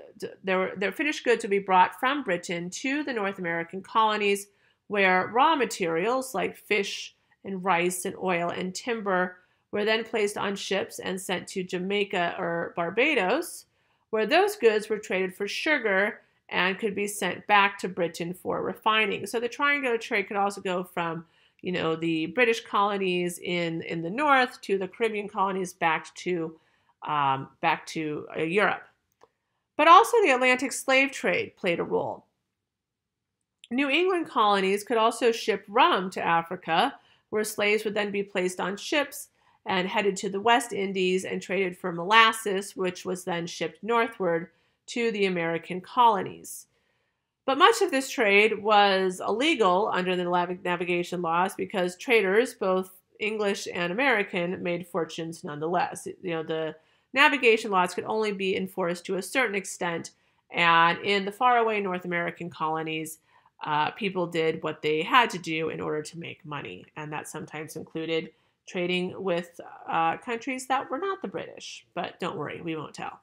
their, their finished goods would be brought from Britain to the North American colonies, where raw materials like fish and rice and oil and timber were then placed on ships and sent to Jamaica or Barbados, where those goods were traded for sugar and could be sent back to Britain for refining. So the triangular trade could also go from you know the British colonies in in the north to the Caribbean colonies back to um, back to uh, Europe. But also the Atlantic slave trade played a role. New England colonies could also ship rum to Africa, where slaves would then be placed on ships and headed to the West Indies and traded for molasses, which was then shipped northward to the American colonies. But much of this trade was illegal under the navigation laws because traders, both English and American, made fortunes nonetheless. You know, the navigation laws could only be enforced to a certain extent, and in the faraway North American colonies, uh, people did what they had to do in order to make money, and that sometimes included trading with uh, countries that were not the British. But don't worry, we won't tell.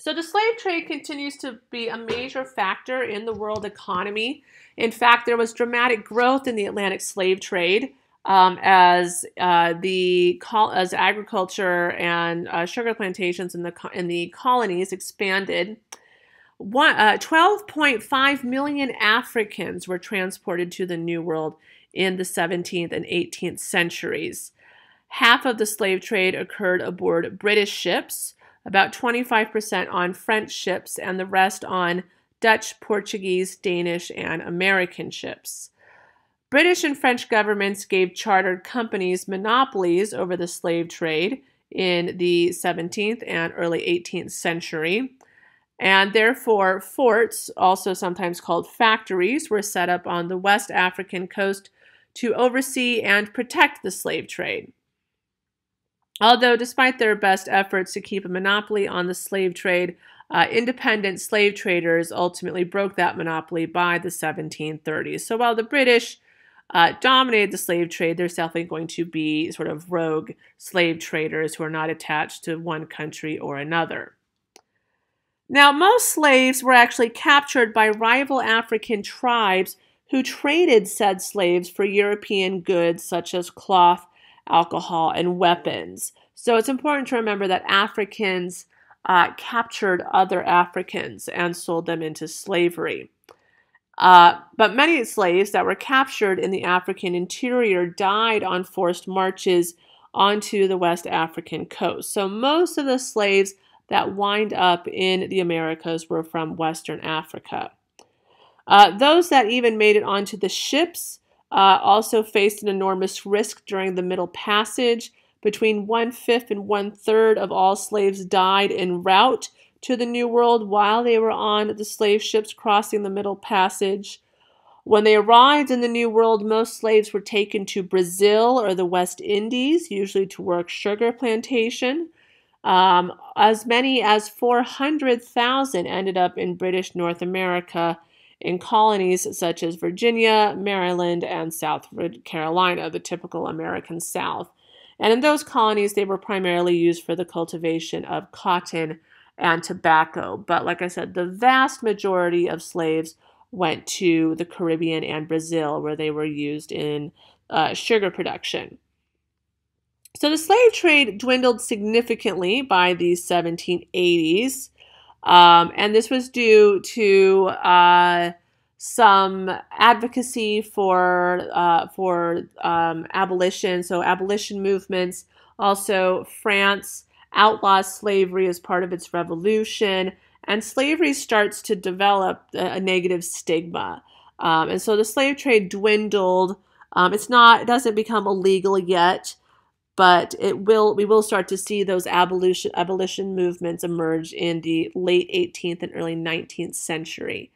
So the slave trade continues to be a major factor in the world economy. In fact, there was dramatic growth in the Atlantic slave trade um, as uh, the as agriculture and uh, sugar plantations in the in the colonies expanded. uh, 12.5 million Africans were transported to the New World in the 17th and 18th centuries. Half of the slave trade occurred aboard British ships, about 25% on French ships, and the rest on Dutch, Portuguese, Danish, and American ships. British and French governments gave chartered companies monopolies over the slave trade in the 17th and early 18th century. And therefore, forts, also sometimes called factories, were set up on the West African coast to oversee and protect the slave trade. Although, despite their best efforts to keep a monopoly on the slave trade, uh, independent slave traders ultimately broke that monopoly by the 1730s. So while the British uh, dominated the slave trade, there's definitely going to be sort of rogue slave traders who are not attached to one country or another. Now, most slaves were actually captured by rival African tribes who traded said slaves for European goods such as cloth, alcohol, and weapons. So it's important to remember that Africans uh, captured other Africans and sold them into slavery. Uh, but many slaves that were captured in the African interior died on forced marches onto the West African coast. So most of the slaves that wind up in the Americas were from Western Africa. Uh, those that even made it onto the ships uh, also faced an enormous risk during the Middle Passage. Between one fifth and one third of all slaves died en route to the New World while they were on the slave ships crossing the Middle Passage. When they arrived in the New World, most slaves were taken to Brazil or the West Indies, usually to work sugar plantation. Um, as many as 400,000 ended up in British North America in colonies such as Virginia, Maryland, and South Carolina, the typical American South. And in those colonies, they were primarily used for the cultivation of cotton and tobacco. But like I said, the vast majority of slaves went to the Caribbean and Brazil, where they were used in uh, sugar production. So the slave trade dwindled significantly by the 1780s, um, and this was due to uh, some advocacy for uh, for um, abolition. So abolition movements. Also, France outlaws slavery as part of its revolution, and slavery starts to develop a, a negative stigma. Um, and so the slave trade dwindled. Um, it's not. It doesn't become illegal yet but it will we will start to see those abolition abolition movements emerge in the late 18th and early 19th century.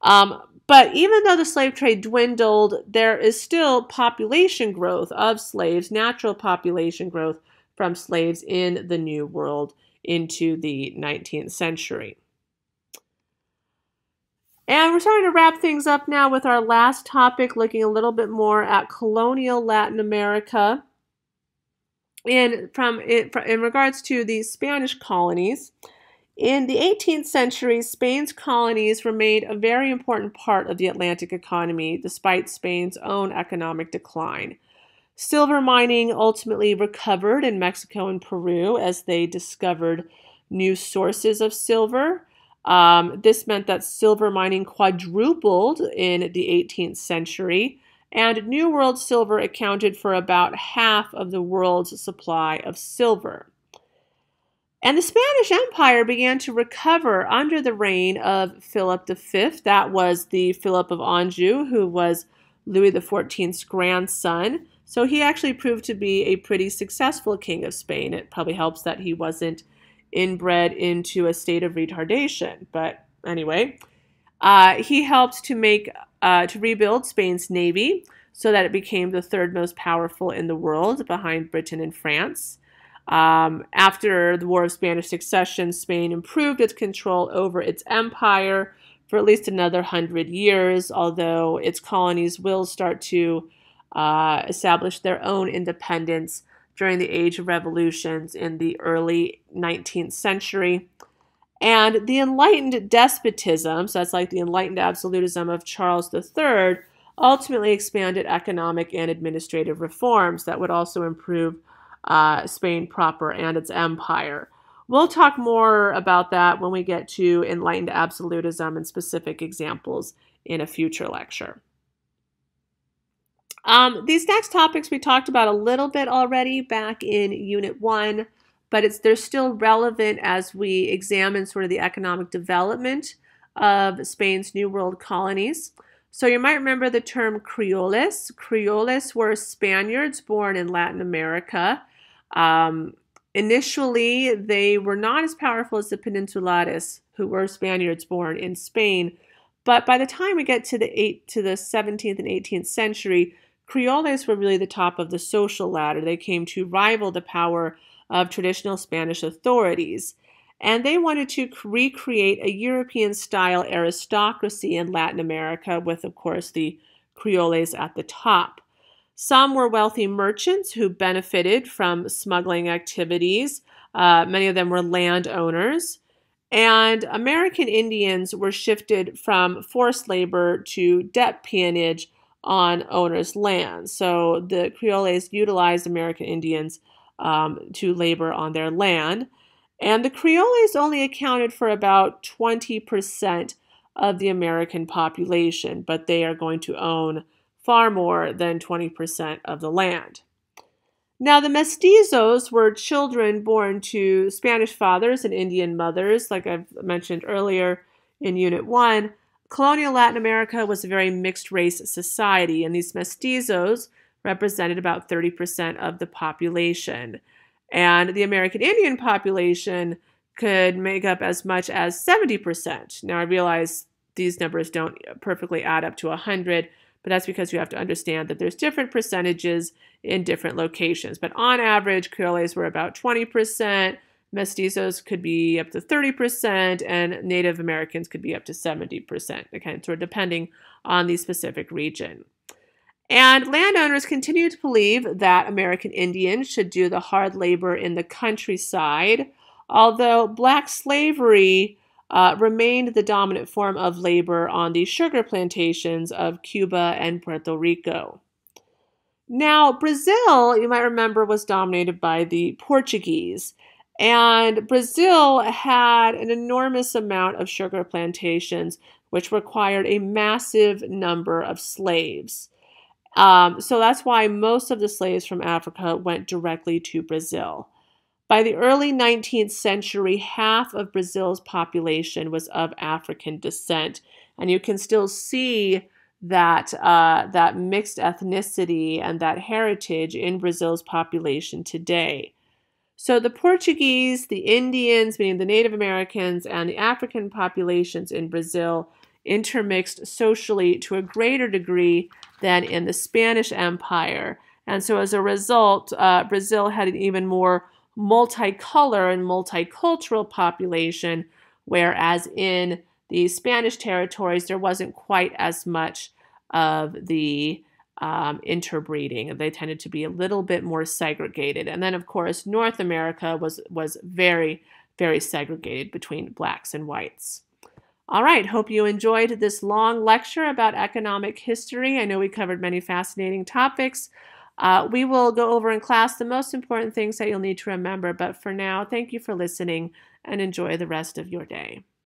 Um, but even though the slave trade dwindled, there is still population growth of slaves, natural population growth from slaves in the New World into the 19th century. And we're starting to wrap things up now with our last topic, looking a little bit more at colonial Latin America in from in, in regards to the Spanish colonies, in the 18th century, Spain's colonies remained a very important part of the Atlantic economy despite Spain's own economic decline. Silver mining ultimately recovered in Mexico and Peru as they discovered new sources of silver. Um, this meant that silver mining quadrupled in the 18th century, and New World silver accounted for about half of the world's supply of silver. And the Spanish Empire began to recover under the reign of Philip V. That was the Philip of Anjou, who was Louis XIV's grandson. So he actually proved to be a pretty successful king of Spain. It probably helps that he wasn't inbred into a state of retardation. But anyway, uh, he helped to make uh, to rebuild Spain's navy so that it became the third most powerful in the world behind Britain and France. Um, after the War of Spanish Succession, Spain improved its control over its empire for at least another hundred years, although its colonies will start to uh, establish their own independence during the Age of Revolutions in the early 19th century. And the enlightened despotism, so that's like the enlightened absolutism of Charles III, ultimately expanded economic and administrative reforms that would also improve uh, Spain proper and its empire. We'll talk more about that when we get to enlightened absolutism and specific examples in a future lecture. Um, these next topics we talked about a little bit already back in Unit 1, but it's they're still relevant as we examine sort of the economic development of Spain's New World colonies. So you might remember the term Creoles. Creoles were Spaniards born in Latin America. Um, initially, they were not as powerful as the Peninsulares, who were Spaniards born in Spain. But by the time we get to the eight to the 17th and 18th century, Creoles were really the top of the social ladder. They came to rival the power of traditional Spanish authorities. And they wanted to recreate a European style aristocracy in Latin America, with, of course, the Creoles at the top. Some were wealthy merchants who benefited from smuggling activities. Uh, many of them were landowners. And American Indians were shifted from forced labor to debt peonage on owners' land. So the Creoles utilized American Indians um, to labor on their land. And the Creoles only accounted for about 20% of the American population, but they are going to own far more than 20% of the land. Now, the mestizos were children born to Spanish fathers and Indian mothers, like I've mentioned earlier in Unit 1. Colonial Latin America was a very mixed race society, and these mestizos represented about 30% of the population. And the American Indian population could make up as much as 70%. Now, I realize these numbers don't perfectly add up to 100, but that's because you have to understand that there's different percentages in different locations. But on average, Creoles were about 20%, mestizos could be up to 30%, and Native Americans could be up to 70%, again, sort of depending on the specific region. And landowners continue to believe that American Indians should do the hard labor in the countryside, although black slavery uh, remained the dominant form of labor on the sugar plantations of Cuba and Puerto Rico. Now, Brazil, you might remember, was dominated by the Portuguese. And Brazil had an enormous amount of sugar plantations, which required a massive number of slaves. Um, so that's why most of the slaves from Africa went directly to Brazil. By the early 19th century, half of Brazil's population was of African descent, and you can still see that uh, that mixed ethnicity and that heritage in Brazil's population today. So the Portuguese, the Indians, meaning the Native Americans, and the African populations in Brazil intermixed socially to a greater degree than in the Spanish Empire. And so as a result, uh, Brazil had an even more multicolor and multicultural population, whereas in the Spanish territories, there wasn't quite as much of the um, interbreeding. They tended to be a little bit more segregated. And then, of course, North America was, was very, very segregated between blacks and whites. All right, hope you enjoyed this long lecture about economic history. I know we covered many fascinating topics. Uh, we will go over in class the most important things that you'll need to remember, but for now, thank you for listening and enjoy the rest of your day.